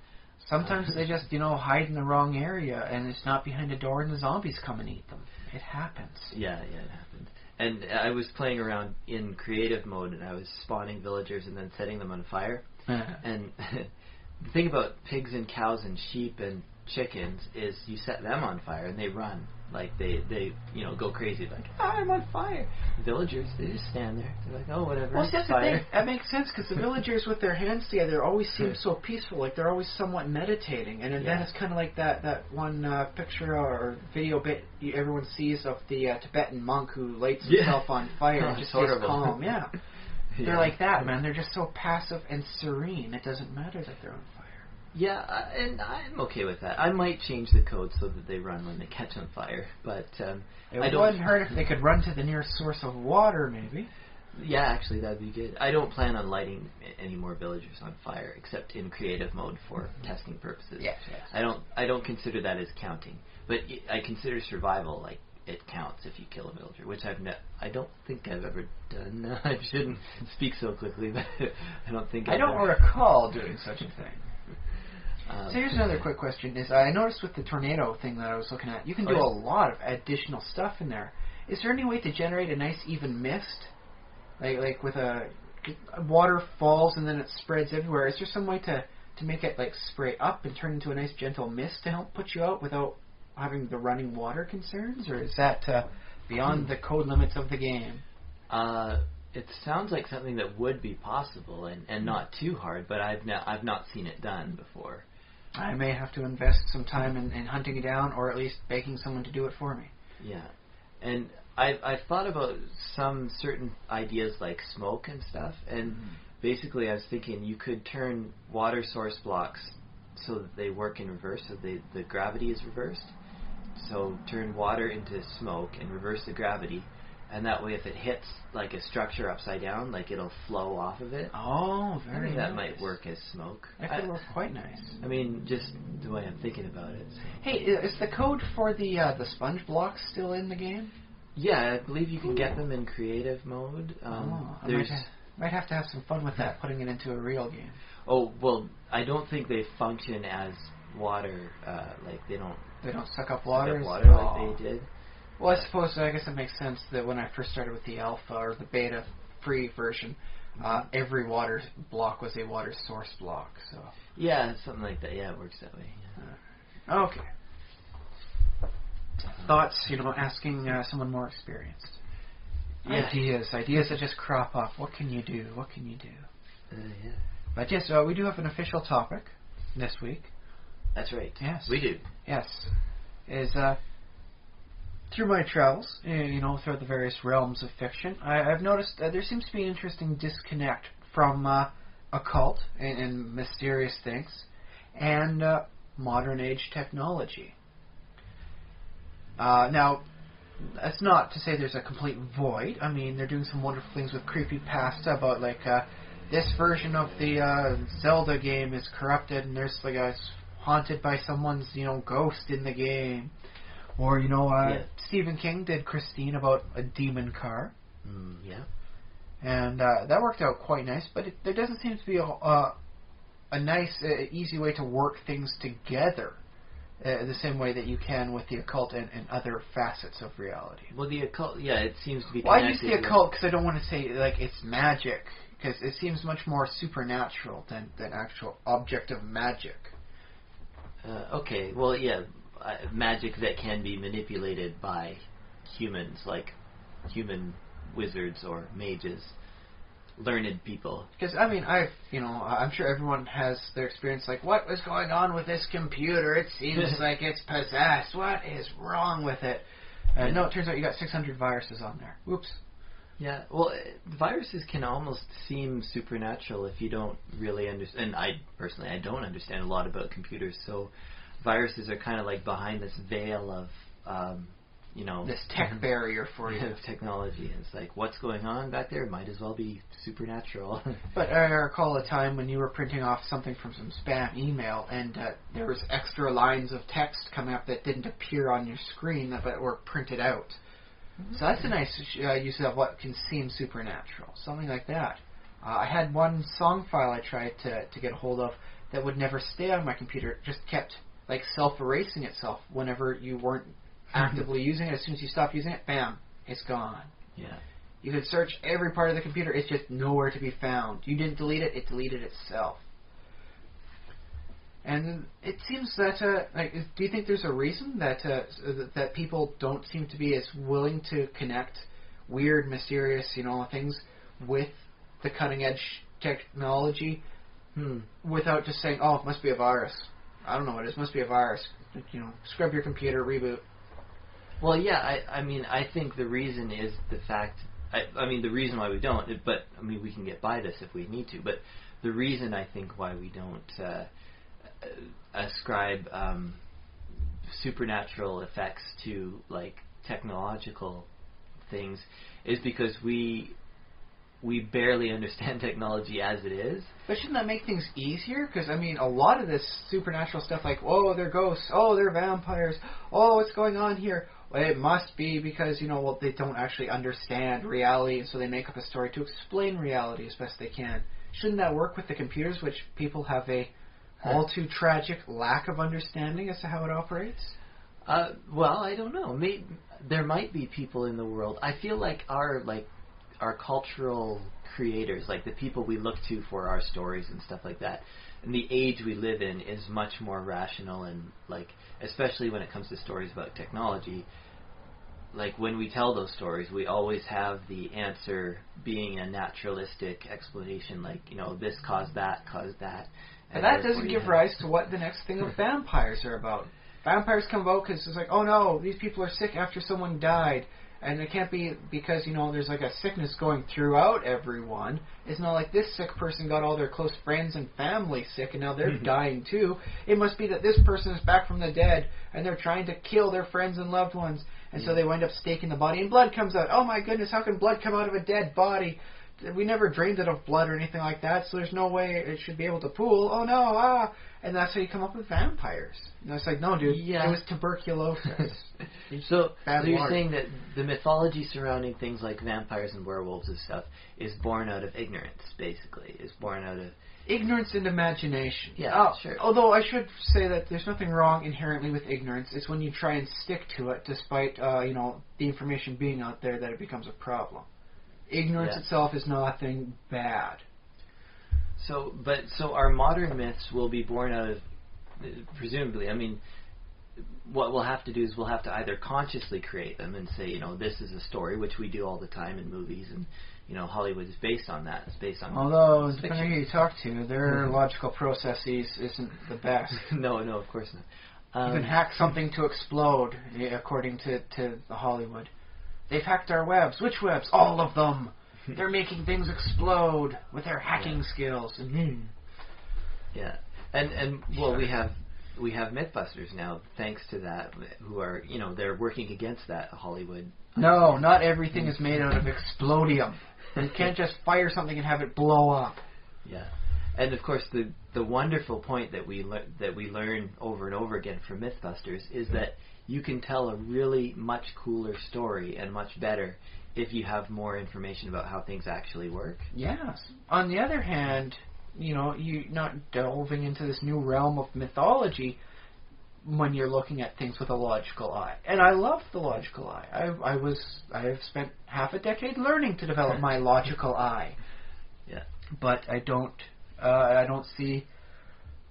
Sometimes they just, you know, hide in the wrong area and it's not behind a door and the zombies come and eat them. It happens. Yeah, yeah, it happened. And I was playing around in creative mode, and I was spawning villagers and then setting them on fire. And the thing about pigs and cows and sheep and chickens is you set them on fire and they run like they they you know go crazy like ah, I'm on fire. Villagers they just stand there. They're like oh whatever. Well, that's the fire. thing. That makes sense because the villagers with their hands together always seem so peaceful. Like they're always somewhat meditating, and then Yeah. it's kind of like that that one uh, picture or video bit you, everyone sees of the uh, Tibetan monk who lights Yeah. himself on fire Oh, and just stays calm. Yeah. Yeah. They're like that, man. They're just so passive and serene. It doesn't matter that they're on fire. Yeah, and I'm okay with that. I might change the code so that they run when they catch on fire, but um, It I wouldn't hurt if they could run to the nearest source of water, maybe. Yeah, actually, that'd be good. I don't plan on lighting any more villagers on fire, except in creative mode for testing purposes. Yes, yes. I don't. I don't consider that as counting, but y- I consider survival like it counts if you kill a villager, which I've ne- I don't think I've ever done. I shouldn't speak so quickly, but I don't think I I've don't ever- recall doing such a thing. Um, So here's another quick question: Is I noticed with the tornado thing that I was looking at, you can Oh, do a lot of additional stuff in there. Is there any way to generate a nice even mist, like like with a water falls and then it spreads everywhere? Is there some way to to make it like spray up and turn into a nice gentle mist to help put you out without having the running water concerns, or is that uh, beyond the code limits of the game? Uh, it sounds like something that would be possible and, and not too hard, but I've not I've not seen it done before. I may have to invest some time in, in hunting it down, or at least begging someone to do it for me. Yeah, and I I've thought about some certain ideas like smoke and stuff, and mm-hmm. basically I was thinking you could turn water source blocks so that they work in reverse, so they, the gravity is reversed. So turn water into smoke and reverse the gravity, and that way if it hits like a structure upside down, like it'll flow off of it. Oh, I very think that nice. might work as smoke. That I, could work quite nice. I mean, just the way I'm thinking about it. so. Hey, is the code for the uh, the sponge blocks still in the game? Yeah, I believe you can get them in creative mode. Um, oh, I might, ha- might have to have some fun with that, putting it into a real game. oh well, I don't think they function as water. Uh, like they don't They don't suck up suck water. up water Oh. like they did. Well, I suppose I guess it makes sense that when I first started with the alpha or the beta free version, uh, every water block was a water source block. So Yeah, something like that. Yeah, it works that way. yeah. okay. Thoughts, you know, asking uh, someone more experienced. Yeah. Ideas, ideas that just crop up. What can you do? What can you do? Uh, yeah. But yes, uh, we do have an official topic this week. That's right. Yes. we do. Yes, is uh, through my travels, uh, you know, throughout the various realms of fiction, I, I've noticed uh, there seems to be an interesting disconnect from uh, occult and, and mysterious things and uh, modern age technology. Uh, now, that's not to say there's a complete void. I mean, they're doing some wonderful things with creepy pasta about like uh, this version of the uh, Zelda game is corrupted, and there's like a haunted by someone's you know ghost in the game, or you know uh, Yeah. Stephen King did Christine about a demon car, Mm, yeah. and uh, that worked out quite nice. But it, there doesn't seem to be a uh, a nice, uh, easy way to work things together. Uh, the same way that you can with the occult and, and other facets of reality. Well, the occult. Yeah, it seems to be. Well, I use the occult because I don't want to say like it's magic because it seems much more supernatural than than actual objective magic. Uh, okay, well, yeah, uh, magic that can be manipulated by humans, like human wizards or mages, learned people. Because I mean, I've you know I'm sure everyone has their experience. Like, what was going on with this computer? It seems like it's possessed. What is wrong with it? Uh, no, it turns out you got 600 viruses on there. Whoops. Yeah, well, uh, viruses can almost seem supernatural if you don't really understand. And I personally, I don't understand a lot about computers, so viruses are kind of like behind this veil of, um, you know, This tech barrier for you. of technology. It's like, what's going on back there? Might as well be supernatural. But I recall a time when you were printing off something from some spam email, and uh, there was extra lines of text coming up that didn't appear on your screen, but were printed out. So that's a nice uh, use of what can seem supernatural, something like that. Uh, I had one song file I tried to to get a hold of that would never stay on my computer. It just kept like self-erasing itself whenever you weren't actively using it. As soon as you stopped using it, bam, it's gone. yeah. You could search every part of the computer, it's just nowhere to be found. You didn't delete it, it deleted itself. And it seems that, uh, like, do you think there's a reason that uh, that- that people don't seem to be as willing to connect weird, mysterious, you know, things with the cutting edge technology Hmm. without just saying, "Oh, it must be a virus." I don't know what it is. Must be a virus. You know, scrub your computer, reboot. Well, yeah, I, I mean, I think the reason is the fact. I, I mean, the reason why we don't, but I mean, we can get by this if we need to. But the reason I think why we don't uh, uh, ascribe um, supernatural effects to like technological things is because we we barely understand technology as it is. But shouldn't that make things easier? Because I mean, a lot of this supernatural stuff, like oh, they're ghosts, oh, they're vampires, oh, what's going on here? Well, it must be because you know, well, they don't actually understand reality, and so they make up a story to explain reality as best they can. Shouldn't that work with the computers, which people have a all too tragic lack of understanding as to how it operates? Uh, well, I don't know. Maybe there might be people in the world. I feel like our like our cultural creators, like the people we look to for our stories and stuff like that, and the age we live in is much more rational and like, especially when it comes to stories about technology. Like when we tell those stories, we always have the answer being a naturalistic explanation, like you know this caused that, caused that. But and that doesn't give have- rise to what the next thing of vampires are about. Vampires come about because it's like, oh no, these people are sick after someone died. And it can't be because, you know, there's like a sickness going throughout everyone. It's not like this sick person got all their close friends and family sick and now they're dying too. It must be that this person is back from the dead and they're trying to kill their friends and loved ones. And so they wind up staking the body and blood comes out. Oh my goodness, how can blood come out of a dead body? we never drained it of blood or anything like that, so there's no way it should be able to pool. Oh no, ah! And that's how you come up with vampires. Know, it's like, no, dude, Yeah. it was tuberculosis. so, so you're water. saying that the mythology surrounding things like vampires and werewolves and stuff is born out of ignorance, basically. Is born out of ignorance and imagination. Yeah, Oh, sure. Although I should say that there's nothing wrong inherently with ignorance. It's when you try and stick to it, despite uh, you know the information being out there, that it becomes a problem. Ignorance Yeah. itself is nothing bad. So. But so our modern myths will be born out of uh, presumably. I mean, what we'll have to do is we'll have to either consciously create them and say, you know, this is a story, which we do all the time in movies, and you know, Hollywood is based on that. It's based on Although, fiction. depending on who you talk to, their Mhm. logical processes isn't the best. no, no, of course not. You Um, can hack something to explode, eh, according to, to the Hollywood. They've hacked our webs. Which webs? All of them. They're making things explode with their hacking skills. Mm. Yeah, and and well, we have we have MythBusters now, thanks to that, who are you know they're working against that Hollywood. No, not everything is made out of explodium. You can't just fire something and have it blow up. Yeah, and of course the the wonderful point that we lear- that we learn over and over again from MythBusters is that you can tell a really much cooler story and much better if you have more information about how things actually work. Yes. On the other hand, you know, you're not delving into this new realm of mythology when you're looking at things with a logical eye. And I love the logical eye. I I was I have spent half a decade learning to develop my logical eye. Yeah. But I don't uh, I don't see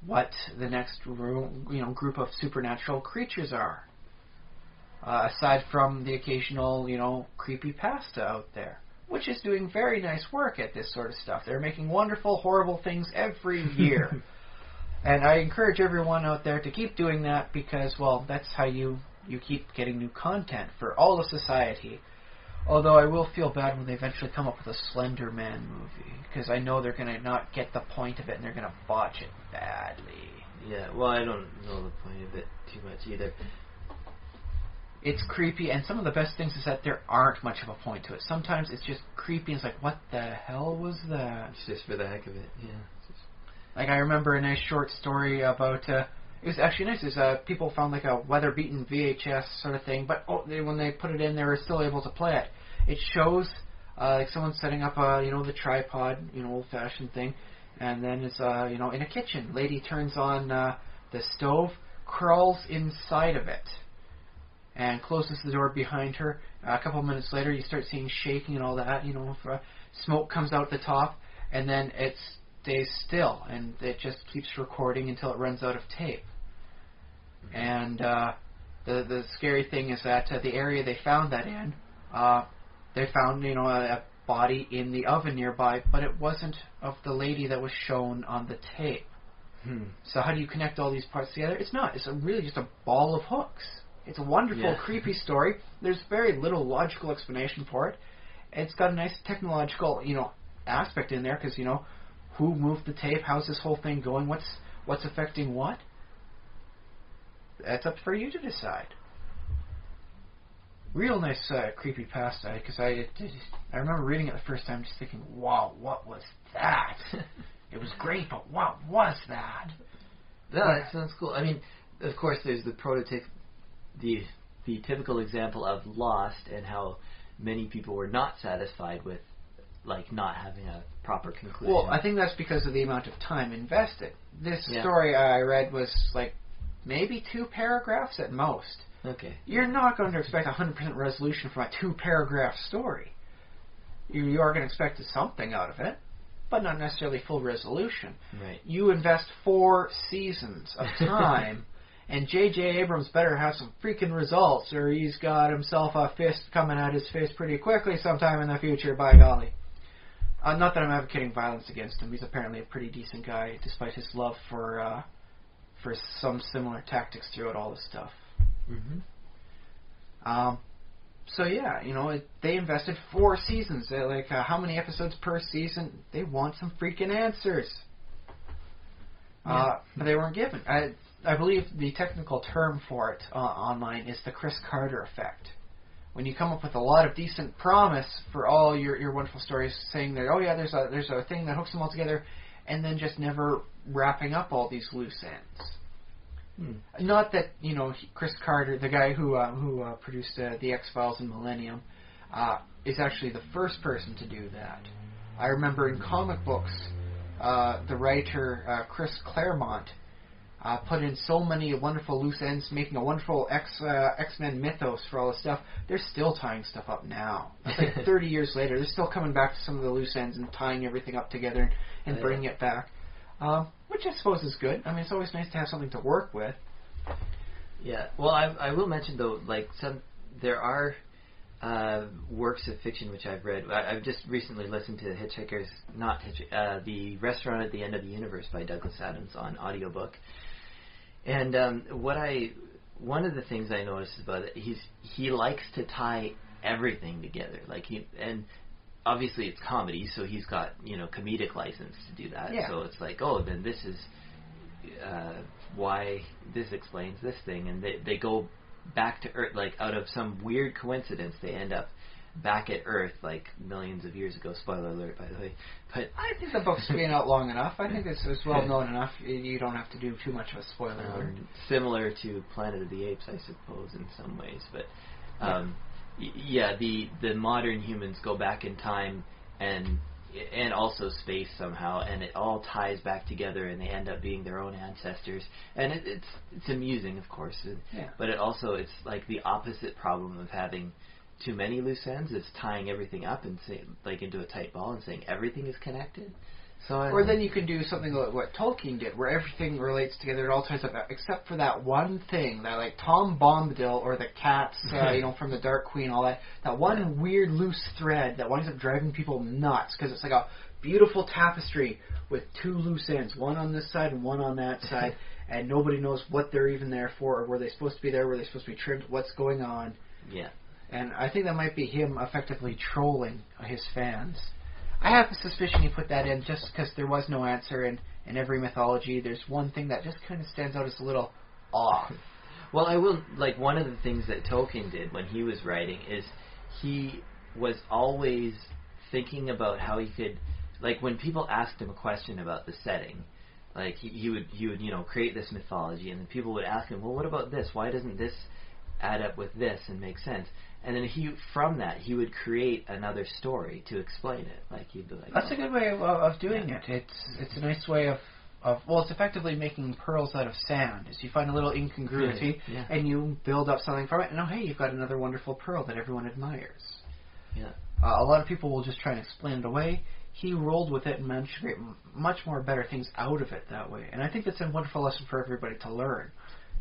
what the next ro- you know group of supernatural creatures are. Uh, aside from the occasional, you know, creepy pasta out there, which is doing very nice work at this sort of stuff. They're making wonderful, horrible things every year. and I encourage everyone out there to keep doing that because, well, that's how you, you keep getting new content for all of society. Although I will feel bad when they eventually come up with a Slender Man movie, because I know they're going to not get the point of it and they're going to botch it badly. Yeah, well, I don't know the point of it too much either. It's creepy, and some of the best things is that there aren't much of a point to it. Sometimes it's just creepy, and it's like, what the hell was that? It's just for the heck of it. Yeah. Like I remember a nice short story about. Uh, it was actually nice. Is uh, people found like a weather-beaten VHS sort of thing, but oh, they, when they put it in, they were still able to play it. It shows uh, like someone setting up a you know the tripod, you know old-fashioned thing, and then it's uh, you know in a kitchen. Lady turns on uh, the stove, crawls inside of it, and closes the door behind her. Uh, a couple of minutes later, you start seeing shaking and all that. You know, if, uh, smoke comes out the top, and then it's stays still, and it just keeps recording until it runs out of tape. And uh, the the scary thing is that uh, the area they found that in, uh, they found you know a, a body in the oven nearby, but it wasn't of the lady that was shown on the tape. Hmm. So how do you connect all these parts together? It's not. It's a really just a ball of hooks. It's a wonderful, Yeah. creepy story. There's very little logical explanation for it. It's got a nice technological, you know, aspect in there because you know who moved the tape, how's this whole thing going, what's what's affecting what. That's up for you to decide. Real nice uh, creepy pasta because I I remember reading it the first time, just thinking, wow, what was that? it was great, but what was that? No, that sounds cool. I mean, of course, there's the prototype, the the typical example of Lost and how many people were not satisfied with, like, not having a proper conclusion. Well, I think that's because of the amount of time invested. This Yeah. story I read was like maybe two paragraphs at most. okay. You're not going to expect a 100% resolution from a two paragraph story. You, you are going to expect something out of it, but not necessarily full resolution. Right. You invest four seasons of time, and J.J. Abrams better have some freaking results, or he's got himself a fist coming out his face pretty quickly sometime in the future, by golly. Uh, not that I'm advocating violence against him. He's apparently a pretty decent guy, despite his love for uh, for some similar tactics throughout all this stuff. Mm-hmm. Um, so yeah, you know, it, they invested four seasons. Uh, like uh, how many episodes per season? They want some freaking answers. Uh, but they weren't given. I, I believe the technical term for it uh, online is the Chris Carter effect. When you come up with a lot of decent promise for all your, your wonderful stories, saying that oh yeah, there's a there's a thing that hooks them all together, and then just never wrapping up all these loose ends. Hmm. Not that you know Chris Carter, the guy who uh, who uh, produced uh, the X Files and Millennium, uh, is actually the first person to do that. I remember in comic books, uh, the writer uh, Chris Claremont uh, put in so many wonderful loose ends, making a wonderful X uh, X Men mythos for all this stuff. They're still tying stuff up now. It's like 30 years later, they're still coming back to some of the loose ends and tying everything up together and, and Yeah. bringing it back. Um, which I suppose is good. I mean, it's always nice to have something to work with. Yeah. Well, I, I will mention though, like some there are uh, works of fiction which I've read. I, I've just recently listened to Hitchhiker's not Hitch, uh, the Restaurant at the End of the Universe by Douglas Adams on audiobook. And um, what I one of the things I noticed about it, he's he likes to tie everything together. Like he and obviously it's comedy, so he's got you know comedic license to do that. Yeah. So it's like, oh, then this is uh, why this explains this thing, and they they go back to Earth like out of some weird coincidence they end up back at Earth like millions of years ago. Spoiler alert, by the way. But I think the book's been out long enough. I think it's, it's well known enough. You- don't have to do too much of a spoiler alert. um, similar to Planet of the Apes, I suppose, in some ways. But um, y- yeah, the the modern humans go back in time and and also space somehow, and it all ties back together, and they end up being their own ancestors. And it, it's it's amusing, of course, and, Yeah. but it also it's like the opposite problem of having too many loose ends is tying everything up and say, like into a tight ball and saying everything is connected. So I Or then you can do something like what Tolkien did, where everything relates together. It all ties up, except for that one thing that, like Tom Bombadil or the cats, uh, you know, from the Dark Queen, all that. That one Yeah. weird loose thread that winds up driving people nuts because it's like a beautiful tapestry with two loose ends, one on this side and one on that side, and nobody knows what they're even there for, or were they supposed to be there, were they supposed to be trimmed, what's going on. yeah. And I think that might be him effectively trolling his fans. I have a suspicion he put that in just because there was no answer, and in every mythology, there's one thing that just kind of stands out as a little off. Well, I will like one of the things that Tolkien did when he was writing is he was always thinking about how he could like when people asked him a question about the setting, like he, he would he would you know create this mythology and then people would ask him, well, what about this? Why doesn't this add up with this and make sense? And then he from that he would create another story to explain it. Like he'd be like, That's oh, a good way of, of doing Yeah. it. It's it's a nice way of, of well, it's effectively making pearls out of sand. Is you find a little incongruity Yeah. and you build up something from it, and oh hey, you've got another wonderful pearl that everyone admires. Yeah. Uh, a lot of people will just try and explain it away. he rolled with it and managed to create m- much more better things out of it that way. And I think that's a wonderful lesson for everybody to learn.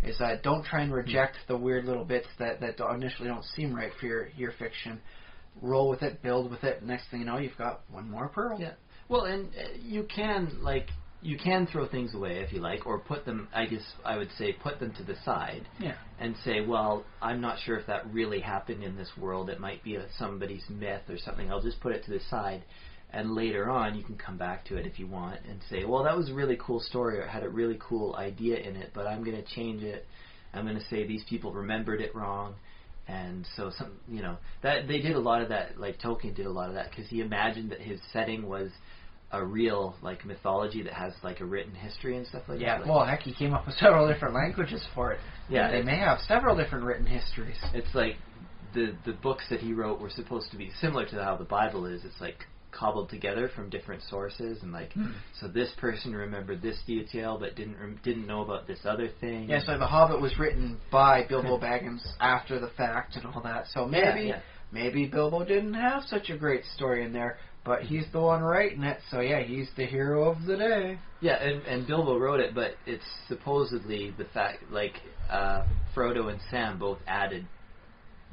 Is that don't try and reject the weird little bits that that don't- initially don't seem right for your your fiction. Roll with it, build with it. Next thing you know, you've got one more pearl. Yeah. Well, and uh, you can like you can throw things away if you like, or put them. I guess I would say put them to the side Yeah. and say, well, I'm not sure if that really happened in this world. It might be a, somebody's myth or something. I'll just put it to the side. And later on, you can come back to it if you want and say, well, that was a really cool story or it had a really cool idea in it, but I'm going to change it. I'm going to say these people remembered it wrong. And so some, you know, that they did a lot of that. Like Tolkien did a lot of that because he imagined that his setting was a real like mythology that has like a written history and stuff like Yeah, that. Like, well, heck, he came up with several different languages for it. Yeah, they may have several different written histories. it's like the the books that he wrote were supposed to be similar to how the Bible is. It's like cobbled together from different sources, and like Hmm. so this person remembered this detail but didn't rem- didn't know about this other thing. Yeah, so The Hobbit was written by Bilbo Baggins after the fact and all that. So Yeah, maybe yeah. maybe Bilbo didn't have such a great story in there, but he's the one writing it. So yeah, he's the hero of the day. Yeah, and, and Bilbo wrote it, but it's supposedly the fact like uh, Frodo and Sam both added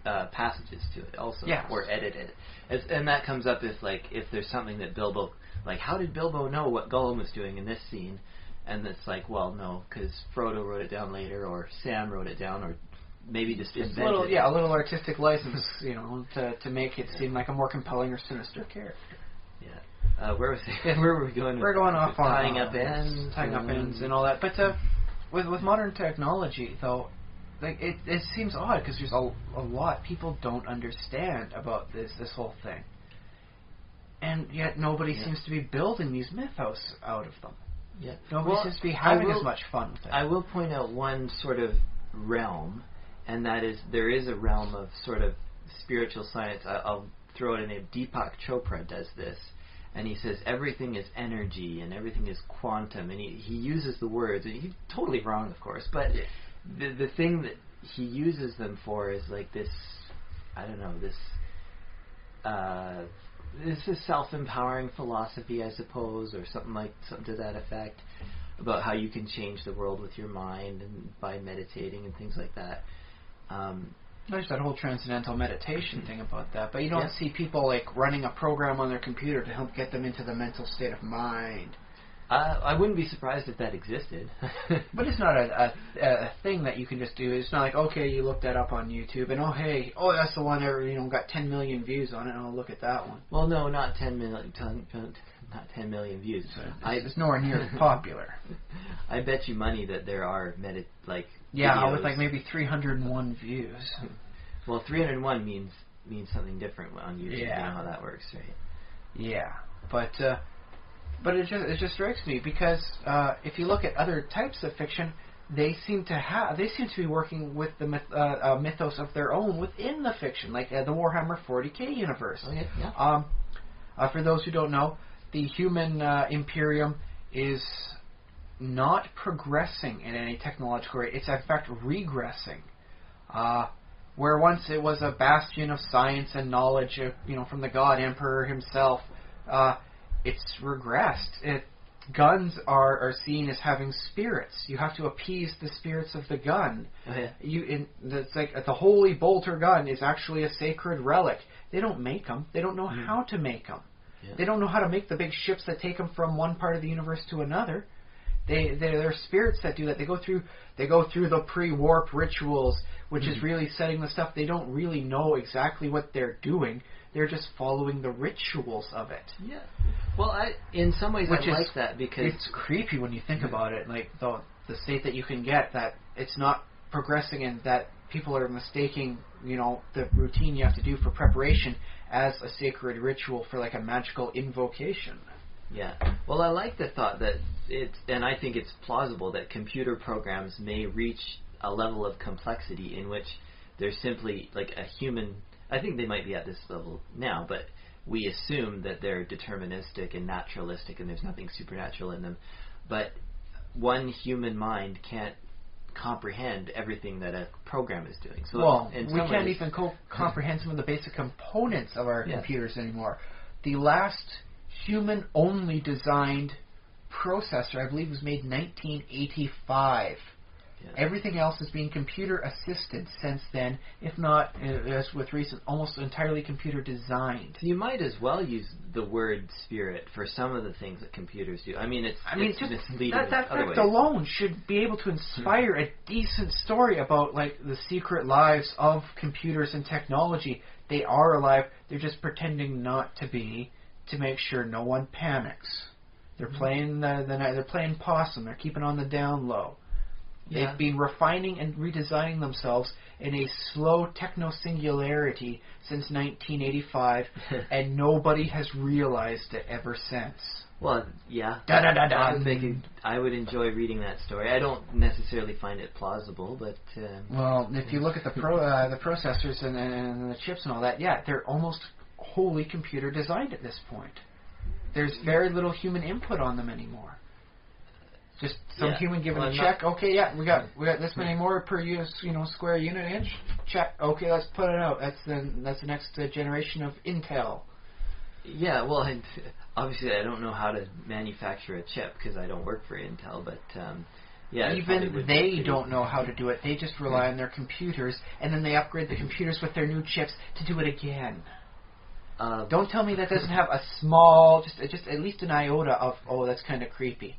uh, passages to it also, Yes. or edited it, As, and that comes up if like if there's something that Bilbo like how did Bilbo know what Gollum was doing in this scene, and it's like well no because Frodo wrote it down later, or Sam wrote it down, or maybe just Just a invented. little, it. yeah, a little artistic license, you know, to to make it seem like a more compelling or sinister character. Yeah. Uh, where was it? where were we going? We're going off on tying uh, up ends, tying up ends, and all that. But uh, with with modern technology, though, like it it seems odd because there's a a lot people don't understand about this this whole thing, and yet nobody Yeah. seems to be building these mythos out of them. Yeah. Nobody Well, seems to be having will- as much fun with it. I will point out one sort of realm, and that is there is a realm of sort of spiritual science. I, I'll throw it in a Deepak Chopra does this, and he says everything is energy and everything is quantum, and he, he uses the words. And he's totally wrong, of course, but the the thing that he uses them for is like this. I don't know this. Uh, this is self-empowering philosophy, I suppose, or something like something to that effect about how you can change the world with your mind and by meditating and things like that. Um, There's that whole transcendental meditation thing about that, but you don't Yeah. see people like running a program on their computer to help get them into the mental state of mind. I, I wouldn't be surprised if that existed. But it's not a, a a thing that you can just do. It's not like okay, you look that up on YouTube and oh hey, oh that's the one that you know got 10 million views on it. and I'll look at that one. well, no, not ten million, ton, ton, not ten million views. I, It's nowhere near as popular. I bet you money that there are medit like Yeah, videos. with like maybe 301 views. well, three hundred one means means something different on YouTube. You Yeah. know how that works, right? Yeah, but uh, but it just it just strikes me because uh, if you look at other types of fiction, they seem to have they seem to be working with the myth, uh, uh, mythos of their own within the fiction, like uh, the Warhammer 40k universe. Okay, yeah. Um, uh, for those who don't know, the human uh, Imperium is not progressing in any technological rate. It's in fact regressing. Uh, where once it was a bastion of science and knowledge, uh, you know, from the God Emperor himself, uh, it's regressed. It, guns are, are seen as having spirits. You have to appease the spirits of the gun. Oh, yeah. You, in, it's like the holy bolter gun is actually a sacred relic. They don't make them. They don't know Hmm. how to make them. Yeah. They don't know how to make the big ships that take them from one part of the universe to another. They they're, they're spirits that do that. They go through they go through the pre-warp rituals, which Hmm. is really setting the stuff. They don't really know exactly what they're doing. They're just following the rituals of it. Yeah. Well, I in some ways Which I is- like that because It's creepy when you think about it. Like the the state that you can get that it's not progressing and that people are mistaking you know the routine you have to do for preparation as a sacred ritual for like a magical invocation. Yeah. Well, I like the thought that it's, and I think it's plausible that computer programs may reach a level of complexity in which they're simply like a human. I think they might be at this level now, but we assume that they're deterministic and naturalistic and there's nothing supernatural in them. But one human mind can't comprehend everything that a program is doing. So well, we can't even co- comprehend some of the basic components of our Yeah. computers anymore. The last human only designed processor. I believe was made in 1985. Yeah. Everything else has been computer assisted since then, if not, uh, as with recent, almost entirely computer designed. You might as well use the word spirit for some of the things that computers do. I mean, it's I mean, it's just misleading that, that fact ways. Alone should be able to inspire a decent story about like the secret lives of computers and technology. They are alive. They're just pretending not to be to make sure no one panics. They're Hmm. playing the, the they're playing possum. They're keeping on the down low. Yeah. They've been refining and redesigning themselves in a slow techno singularity since 1985, and nobody has realized it ever since. Well, yeah. Da da da I da. it, I would enjoy reading that story. I don't necessarily find it plausible, but um, Well, if you look at the pro uh, the processors and, and the chips and all that, yeah, they're almost wholly computer designed at this point. There's very little human input on them anymore. Just some Yeah. human giving Well, a check. Okay, yeah, we got we got this many more per use, you know, square unit inch. Check. Okay, let's put it out. That's the that's the next uh, generation of Intel. yeah. Well, and obviously, I don't know how to manufacture a chip because I don't work for Intel, but um, yeah, Even they don't know how to do it. They just rely on their computers, and then they upgrade the computers with their new chips to do it again. Uh, Don't tell me that doesn't have a small, just just at least an iota of oh, that's kind of creepy.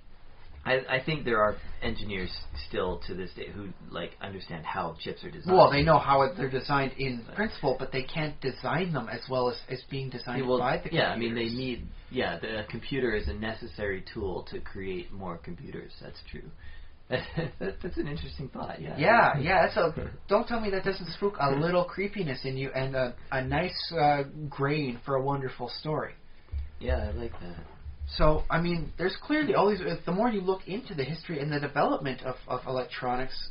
I, I think there are engineers still to this day who like understand how chips are designed. Well, they know how it, they're designed in principle, but they can't design them as well as, as being designed well, by the computers. yeah, I mean they need yeah, the computer is a necessary tool to create more computers. That's true. that, that's an interesting thought. Yeah. Yeah, yeah. So. Don't tell me that doesn't spook a little creepiness in you and a a nice uh, grain for a wonderful story. Yeah, I like that. So, I mean, there's clearly all these. The more you look into the history and the development of, of electronics,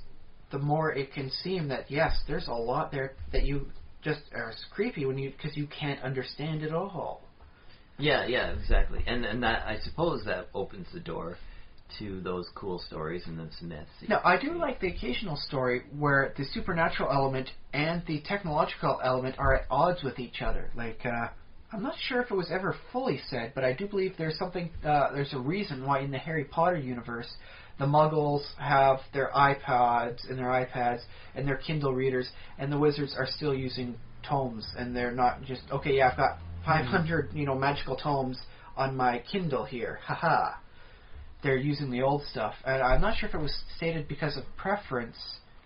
the more it can seem that yes, there's a lot there that you just are creepy when you because you can't understand it all. Yeah, yeah, exactly. And and that I suppose that opens the door to those cool stories and those myths. Now, I do like the occasional story where the supernatural element and the technological element are at odds with each other. Like, uh, I'm not sure if it was ever fully said, but I do believe there's something, uh, there's a reason why in the Harry Potter universe, the Muggles have their iPods and their iPads and their Kindle readers, and the wizards are still using tomes, and they're not just okay. Yeah, I've got 500, you know, magical tomes on my Kindle here. Haha they're using the old stuff. And I'm not sure if it was stated because of preference,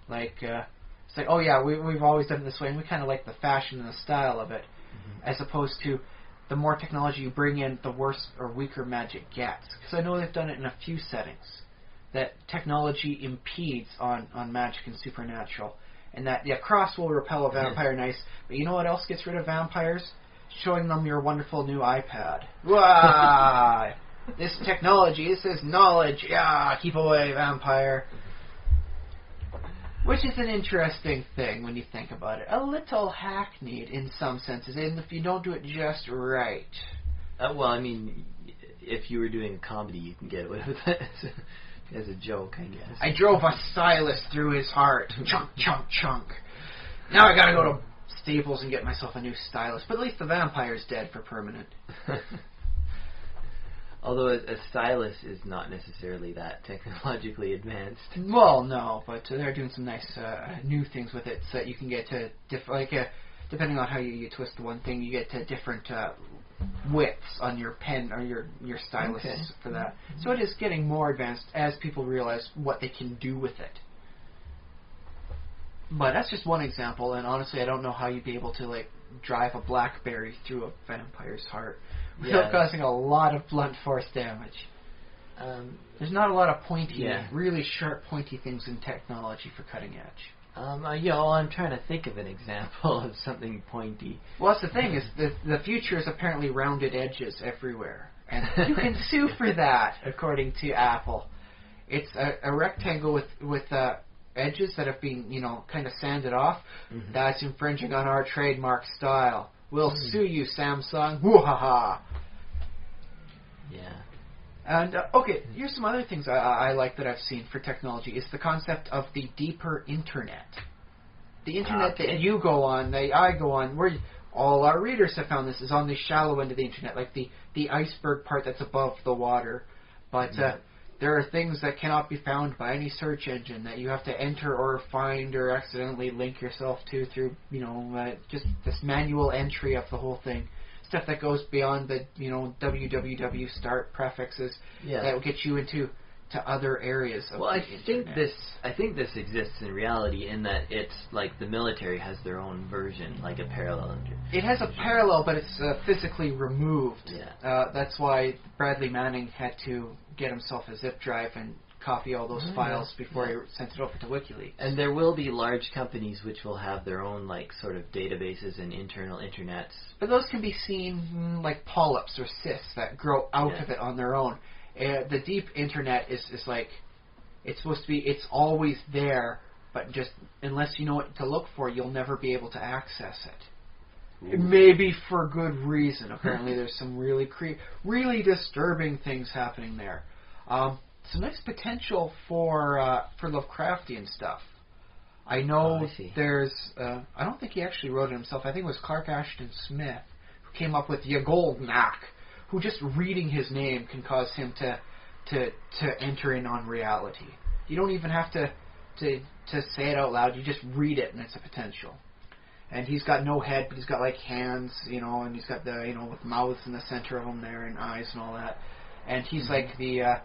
like uh, it's like, oh yeah, we, we've always done it this way, and we kind of like the fashion and the style of it, Mm-hmm. as opposed to the more technology you bring in, the worse or weaker magic gets. Because I know they've done it in a few settings that technology impedes on on magic and supernatural, and that yeah, cross will repel a vampire nice, but you know what else gets rid of vampires? Showing them your wonderful new iPad. Wah! this technology, this is knowledge. Yeah, keep away, vampire. Which is an interesting thing when you think about it. A little hackneyed in some senses, and if you don't do it just right. Uh, well, I mean, if you were doing a comedy, you can get away with it as a, as a joke, I guess. I drove a stylus through his heart. Chunk, chunk, chunk. Now I gotta go to Staples and get myself a new stylus. But at least the vampire's dead for permanent. Although a, a stylus is not necessarily that technologically advanced. Well, no, but uh, they're doing some nice uh, new things with it, so that you can get to diff- like uh, depending on how you, you twist the one thing, you get to different uh, widths on your pen or your your stylus Okay. for that. So it is getting more advanced as people realize what they can do with it. But that's just one example, and honestly, I don't know how you'd be able to like drive a BlackBerry through a vampire's heart without Yeah. causing a lot of blunt force damage. Um, There's not a lot of pointy, Yeah. really sharp, pointy things in technology for cutting edge. um, uh, yeah, well, I'm trying to think of an example of something pointy. Well, that's the thing is the the future is apparently rounded edges everywhere, and you can sue for that, according to Apple. It's a, a rectangle with with uh, edges that have been you know kind of sanded off. Mhm. That's infringing on our trademark style. We'll Hmm. sue you, Samsung. Woo-ha-ha. Yeah. And uh, okay, here's some other things I, I like that I've seen for technology is the concept of the deeper internet. The internet Okay. that you go on, that I go on, where all our readers have found this is on the shallow end of the internet, like the the iceberg part that's above the water. But uh, Yeah. There are things that cannot be found by any search engine that you have to enter or find or accidentally link yourself to through you know uh, just this manual entry of the whole thing. Stuff that goes beyond the you know www start prefixes Yeah. that will get you into to other areas of Well, I the think this I think this exists in reality in that it's like the military has their own version, like a parallel. It has a parallel, but it's uh, physically removed. Yeah. Uh, that's why Bradley Manning had to get himself a zip drive and copy all those Oh, yeah. files before Yeah. he sent it over to WikiLeaks. And there will be large companies which will have their own like sort of databases and internal internets. But those can be seen mm, like polyps or cysts that grow out Yeah. of it on their own. Uh, the deep internet is, is like it's supposed to be. It's always there, but just unless you know what to look for, you'll never be able to access it. Maybe for good reason. Apparently, there's some really cre- really disturbing things happening there. Um, some nice potential for uh, for Lovecraftian stuff. I know Oh, I there's. Uh, I don't think he actually wrote it himself. I think it was Clark Ashton Smith who came up with Y'golonac, who just reading his name can cause him to to to enter in on reality. You don't even have to to to say it out loud. You just read it, and it's a potential and he's got no head, but he's got like hands, you know, and he's got the you know with mouths in the center of them there and eyes and all that, and he's like the uh,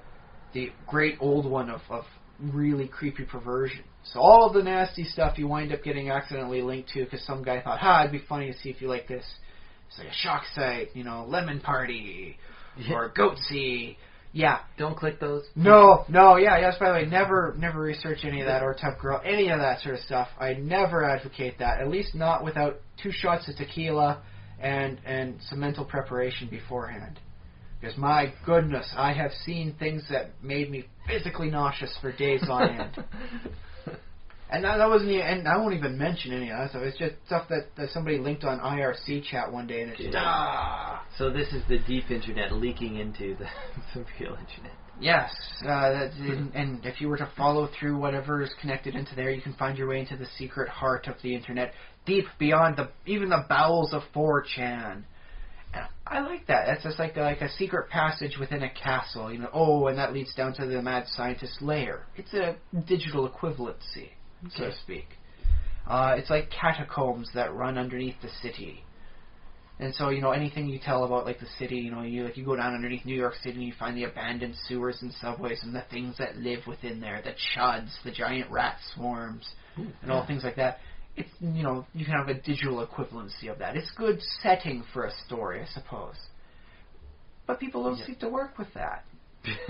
the great old one of of really creepy perversion. So all of the nasty stuff you wind up getting accidentally linked to because some guy thought, ha, it'd be funny to see if you like this. It's like a shock site, you know, lemon party or goatse. Yeah, Don't click those. no, no, yeah, yes. By the way, never, never research any of that or tubgirl, any of that sort of stuff. I never advocate that. At least not without two shots of tequila and and some mental preparation beforehand. Because my goodness, I have seen things that made me physically nauseous for days on end. And that, that wasn't, even, and I won't even mention any of that stuff. It's just stuff that, that somebody linked on IRC chat one day, and it's just, Yeah. ah. So this is the deep internet leaking into the, the real internet. Yes, uh, that, and, and if you were to follow through whatever is connected into there, you can find your way into the secret heart of the internet, deep beyond the even the bowels of 4chan. And I like that. That's just like like a secret passage within a castle, you know. Oh, and that leads down to the mad scientist lair. It's a digital equivalency, so to speak. Uh, it's like catacombs that run underneath the city. And so, you know, anything you tell about like the city, you know, you like you go down underneath New York City and you find the abandoned sewers and subways and the things that live within there, the chuds, the giant rat swarms, and all things like that. It's you know, you can have a digital equivalency of that. It's good setting for a story, I suppose. But people don't Yeah. seem to work with that.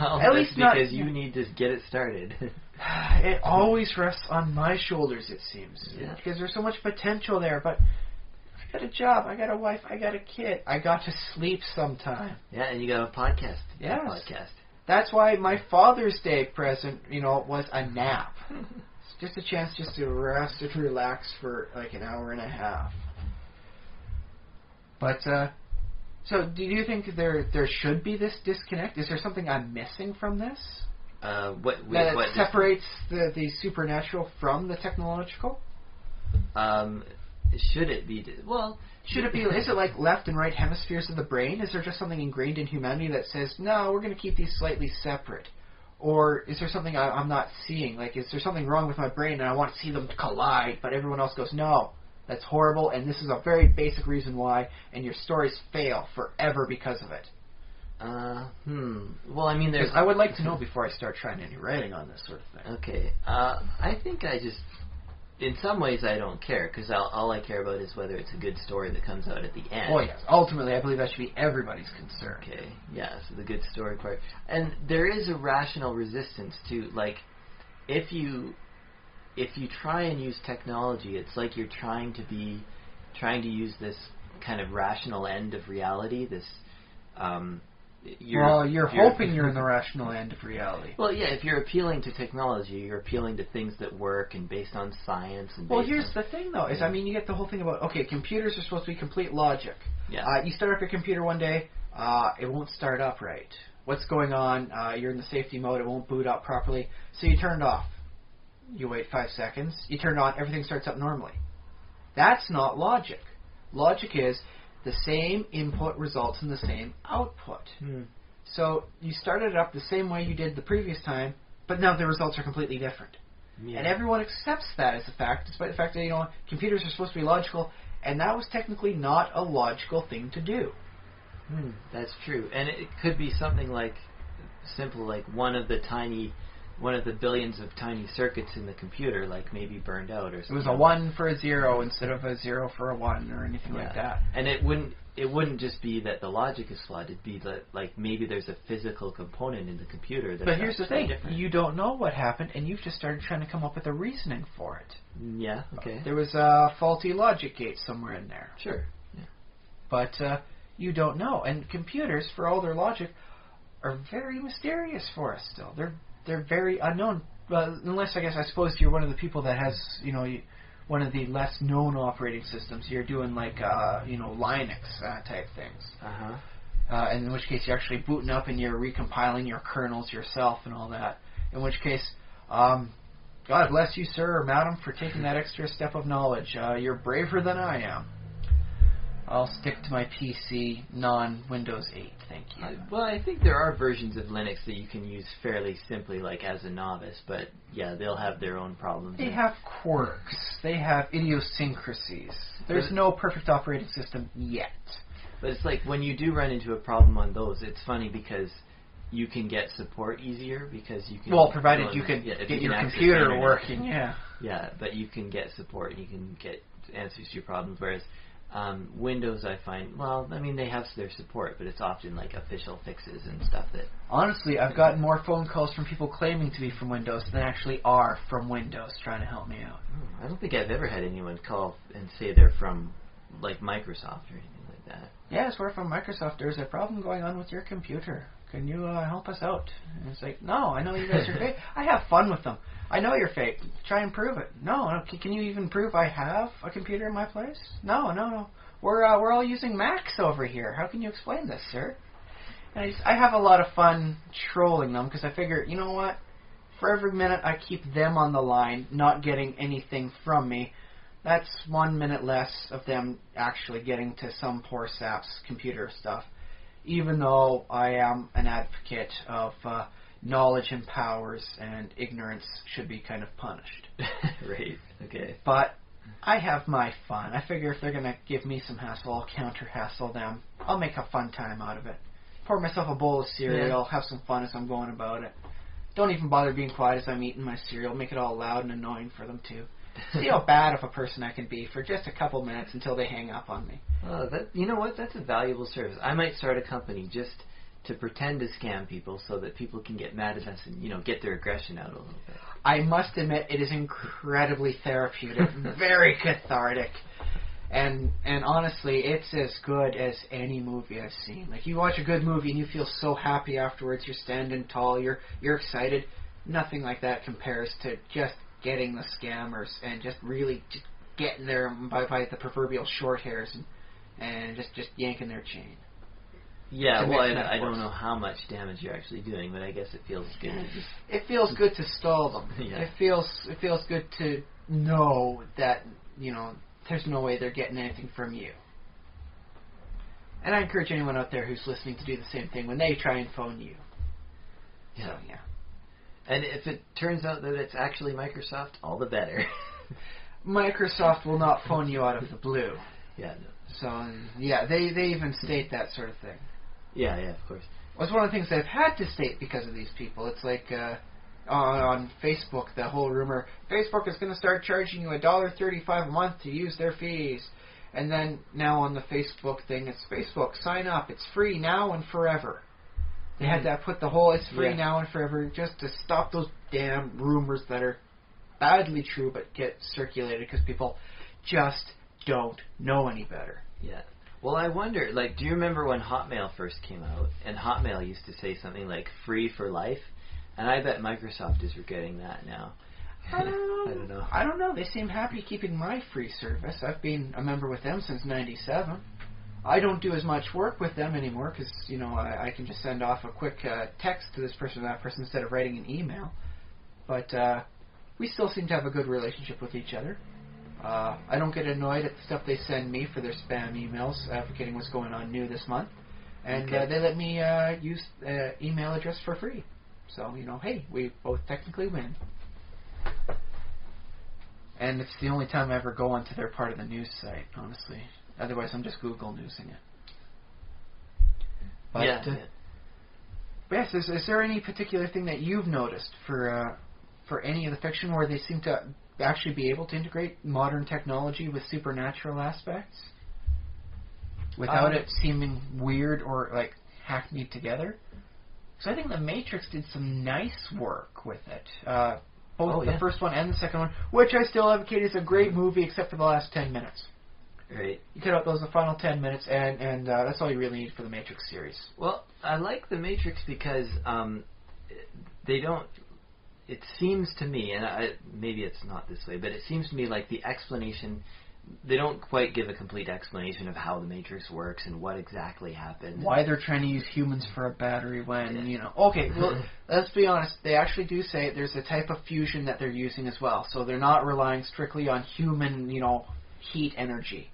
well, At least not- because you need to get it started. It always rests on my shoulders, it seems. Yeah. Because there's so much potential there, but I got a job, I got a wife, I got a kid. I got to sleep sometime. yeah, and you got a podcast. Yes. podcast. That's why my Father's Day present, you know, was a nap. It's just a chance just to rest and relax for like an hour and a half. But uh so do you think there there should be this disconnect? Is there something I'm missing from this? Uh, what? that what? separates the the supernatural from the technological? Um, should it be? Well, Should it be? Is it like left and right hemispheres of the brain? Is there just something ingrained in humanity that says no, we're going to keep these slightly separate? Or is there something I, I'm not seeing? Like, is there something wrong with my brain and I want to see them collide, but everyone else goes, no, that's horrible, and this is a very basic reason why, and your stories fail forever because of it. Uh, hmm. Well, I mean, there's. I would like to know before I start trying any writing on this sort of thing. Okay. Uh, I think I just. In some ways, I don't care because all, all I care about is whether it's a good story that comes out at the end. Oh yes, ultimately, I believe that should be everybody's concern. Okay. Yeah. So the good story part, and there is a rational resistance to like, if you, if you try and use technology, it's like you're trying to be, trying to use this kind of rational end of reality. This, um, you're, well, you're, hoping you're in the rational end of reality. Well, yeah. If you're appealing to technology, you're appealing to things that work and based on science and. Well, here's the thing, though, is. I mean, you get the whole thing about okay, computers are supposed to be complete logic. yeah. Uh, you start up your computer one day, uh, it won't start up right. What's going on? Uh, you're in the safety mode, it won't boot up properly, so you turn it off. You wait five seconds, you turn it on, everything starts up normally. That's not logic. Logic is the same input results in the same output. Hmm. So you started it up the same way you did the previous time, but now the results are completely different. Yeah. And everyone accepts that as a fact, despite the fact that you know computers are supposed to be logical, and that was technically not a logical thing to do. Hmm, that's true, and it could be something like simple, like one of the tiny, one of the billions of tiny circuits in the computer, like maybe burned out or something. It was a one for a zero instead of a zero for a one or anything Yeah. like that. And it wouldn't it wouldn't just be that the logic is flawed. It'd be that like maybe there's a physical component in the computer. That's But here's the thing: different. you don't know what happened, and you've just started trying to come up with a reasoning for it. Yeah. Okay. There was a faulty logic gate somewhere in there, Sure. Yeah. but uh, you don't know. And computers, for all their logic, are very mysterious for us still. They're they're very unknown. Well, unless I guess I suppose you're one of the people that has you know one of the less known operating systems. You're doing like uh, you know Linux uh, type things. Uh huh. uh, in which case you're actually booting up and you're recompiling your kernels yourself and all that. In which case, um, God bless you, sir or madam, for taking that extra step of knowledge. Uh, you're braver than I am. I'll stick to my PC, non-Windows 8. Thank you. Uh, well, I think there are versions of Linux that you can use fairly simply, like as a novice. But yeah, they'll have their own problems. They have quirks. They have idiosyncrasies. There's But- no perfect operating system yet. But it's like when you do run into a problem on those, it's funny because you can get support easier because you can. Well, provided you can yeah, get you your can computer working. Yeah. Yeah, but you can get support. And you can get answers to your problems. Whereas um, Windows, I find, well, I mean, they have their support, but it's often like official fixes and stuff that. Honestly, I've gotten more phone calls from people claiming to be from Windows than actually are from Windows trying to help me out. Oh, I don't think I've ever had anyone call and say they're from like Microsoft or anything like that. Yes, we're from Microsoft. There's a problem going on with your computer. Can you uh, help us out? And it's like, no, I know you guys are great. I have fun with them. I know you're fake. Try and prove it. No. Can you even prove I have a computer in my place? No, no, no. We're uh, we're all using Macs over here. How can you explain this, sir? And I just I have a lot of fun trolling them because I figure, you know what? For every minute I keep them on the line, not getting anything from me, that's one minute less of them actually getting to some poor sap's computer stuff. Even though I am an advocate of uh, knowledge empowers and ignorance should be kind of punished. right. Okay. But I have my fun. I figure if they're going to give me some hassle, I'll counter hassle them. I'll make a fun time out of it. Pour myself a bowl of cereal, have some fun as I'm going about it. Don't even bother being quiet as I'm eating my cereal. Make it all loud and annoying for them too. See how bad of a person I can be for just a couple minutes until they hang up on me. Oh, that you know what? That's a valuable service. I might start a company just to pretend to scam people so that people can get mad at us and you know get their aggression out a little bit. I must admit, it is incredibly therapeutic, very cathartic, and and honestly, it's as good as any movie I've seen. Like you watch a good movie and you feel so happy afterwards. You're standing tall. You're you're excited. Nothing like that compares to just getting the scammers and just really just getting there by by the proverbial short hairs and and just just yanking their chain. Yeah, well, I don't know how much damage you're actually doing, but I guess it feels good. to just It feels good to stall them. Yeah. It feels it feels good to know that you know there's no way they're getting anything from you. And I encourage anyone out there who's listening to do the same thing when they try and phone you. yeah. So yeah, And if it turns out that it's actually Microsoft, all the better. Microsoft will not phone you out of the blue. yeah, no. So yeah, they they even state that sort of thing. Yeah, yeah, of course. It's one of the things they've had to state because of these people. It's like uh, on, on Facebook, the whole rumor Facebook is going to start charging you a dollar thirty-five a month to use their fees, and then now on the Facebook thing, it's Facebook sign up. It's free now and forever. They had to put the whole "it's free Yeah. now and forever" just to stop those damn rumors that are badly true but get circulated because people just don't know any better. Yeah. Well, I wonder, like, do you remember when Hotmail first came out? And Hotmail used to say something like "free for life," and I bet Microsoft is regretting that now. I don't know. I don't know. I don't know. They seem happy keeping my free service. I've been a member with them since '97. I don't do as much work with them anymore because you know I, I can just send off a quick uh, text to this person or that person instead of writing an email. But uh, we still seem to have a good relationship with each other. Uh, I don't get annoyed at the stuff they send me for their spam emails advocating what's going on new this month, and Okay. uh, they let me uh, use uh, email address for free. So you know, hey, we both technically win. And it's the only time I ever go onto their part of the news site, honestly. Otherwise, I'm just Google newsing it. But, yeah. uh, Yes, is, is there any particular thing that you've noticed for uh, for any of the fiction where they seem to actually be able to integrate modern technology with supernatural aspects without Um, it seeming weird or like hackneyed together? Because I think The Matrix did some nice work with it. Uh, both Oh, the yeah. first one and the second one, which I still advocate is a great movie except for the last ten minutes. Right. You cut out those the final ten minutes, and and uh, that's all you really need for the Matrix series. Well, I like the Matrix because um, they don't. It seems to me, and I, maybe it's not this way, but it seems to me like the explanation. They don't quite give a complete explanation of how the Matrix works and what exactly happened. why they're trying to use humans for a battery when Yeah. you know okay well let's be honest they actually do say there's a type of fusion that they're using as well so they're not relying strictly on human you know heat energy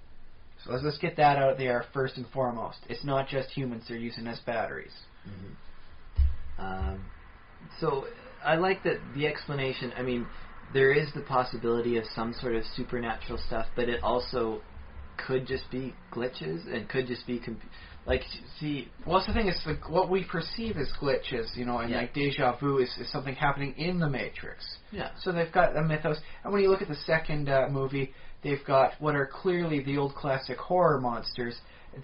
so let's just get that out there first and foremost it's not just humans they're using as batteries Um, so I like that the explanation. I mean, there is the possibility of some sort of supernatural stuff, but it also could just be glitches and could just be comp- like see well that's the thing is like what we perceive as glitches you know and Yeah. like deja vu is, is something happening in the matrix yeah So they've got a mythos, and when you look at the second uh, movie, they've got what are clearly the old classic horror monsters.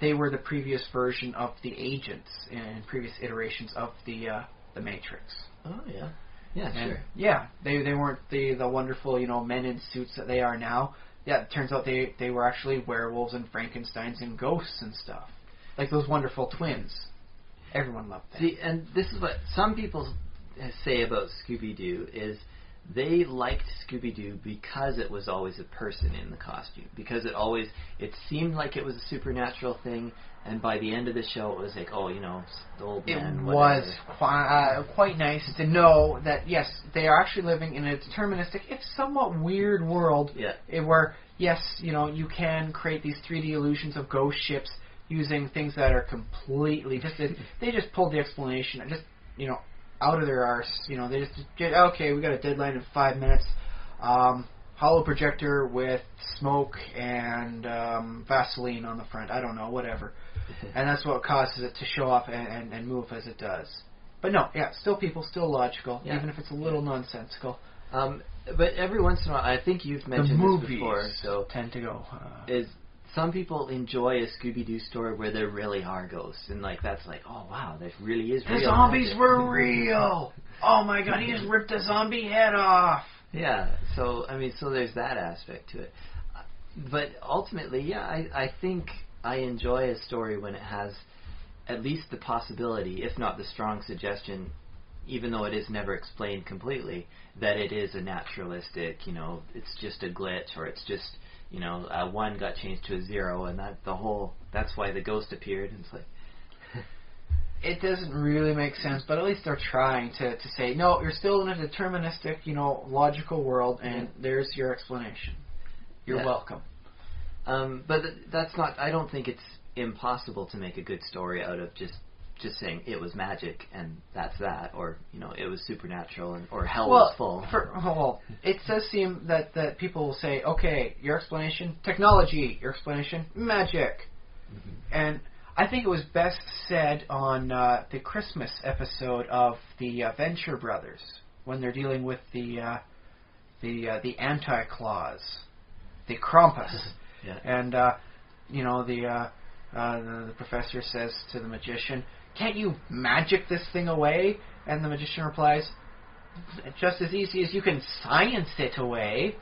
They were the previous version of the agents in previous iterations of the uh, the Matrix. oh yeah yeah And, sure Yeah, they they weren't the the wonderful you know men in suits that they are now. Yeah, it turns out they they were actually werewolves and Frankenstein's and ghosts and stuff, like those wonderful twins. Everyone loved them. See, and this is what some people say about Scooby Doo is they liked Scooby Doo because it was always a person in the costume. Because it always it seemed like it was a supernatural thing, and by the end of the show, it was like, oh, you know, the old it man. was whatever. qui- uh, quite nice to know that yes, they are actually living in a deterministic, if somewhat weird world, Yeah. eh, where yes, you know, you can create these 3D illusions of ghost ships using things that are completely just they just pulled the explanation just you know out of their arse. You know, they just get okay, we got a deadline in five minutes. Um, hollow projector with smoke and um, Vaseline on the front. I don't know, whatever and that's what causes it to show off and, and, and move as it does. But no, yeah, still people, still logical, Yeah. even if it's a little nonsensical. Um, but every once in a while, I think you've mentioned this before. So tend to go. Uh, is some people enjoy a Scooby Doo story where there really are ghosts, and like that's like, oh wow, there really is. the real zombies magic. were real. Oh my god, he just ripped a zombie head off. Yeah. So I mean, so there's that aspect to it. Uh, But ultimately, yeah, I I think I enjoy a story when it has at least the possibility, if not the strong suggestion, even though it is never explained completely, that it is a naturalistic. You know, it's just a glitch, or it's just you know, a one got changed to a zero, and that the whole that's why the ghost appeared. And it's like, It doesn't really make sense, but at least they're trying to, to say, no, you're still in a deterministic, you know, logical world, and there's your explanation. You're Yeah. welcome. Um, but th- that's not. I don't think it's impossible to make a good story out of just just saying it was magic and that's that, or you know it was supernatural and or hell well, was full. For, well, it does seem that, that people will say, okay, your explanation, technology, your explanation, magic. Mm-hmm. And I think it was best said on uh, the Christmas episode of the uh, Venture Brothers when they're dealing with the uh, the uh, the Anti Claus, the Krampus, yeah. and uh, you know the, uh, uh, the the professor says to the magician, "Can't you magic this thing away?" And the magician replies, "Just as easy as you can science it away."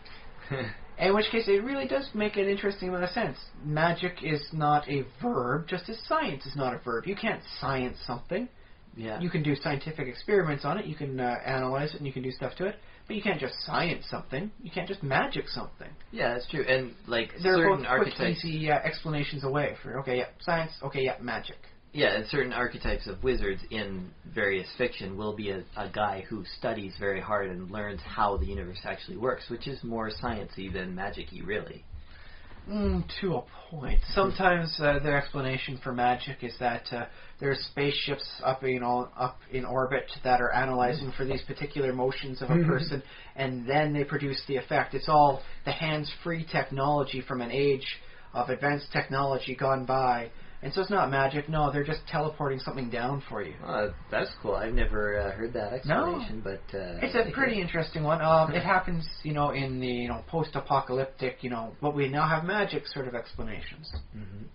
In which case, it really does make an interesting amount of sense. Magic is not a verb, just as science is not a verb. You can't science something. yeah. You can do scientific experiments on it. You can uh, analyze it, and you can do stuff to it. But you can't just science something. You can't just magic something. yeah, that's true. And like There are certain both quick, archetypes. easy uh, explanations away for okay, yeah, science. Okay, yeah, magic. Yeah, and certain archetypes of wizards in various fiction will be a, a guy who studies very hard and learns how the universe actually works, which is more sciency than magicy, really. Mm, to a point. Sometimes uh, their explanation for magic is that uh, there's spaceships up, you know, up in orbit that are analyzing for these particular motions of a person, and then they produce the effect. It's all the hands-free technology from an age of advanced technology gone by. And so it's not magic. No, they're just teleporting something down for you. Uh, that's cool. I've never uh, heard that explanation, but uh, It's a pretty it. interesting one. Um, it happens, you know, in the you know post-apocalyptic, you know, what we now have magic sort of explanations. Mhm.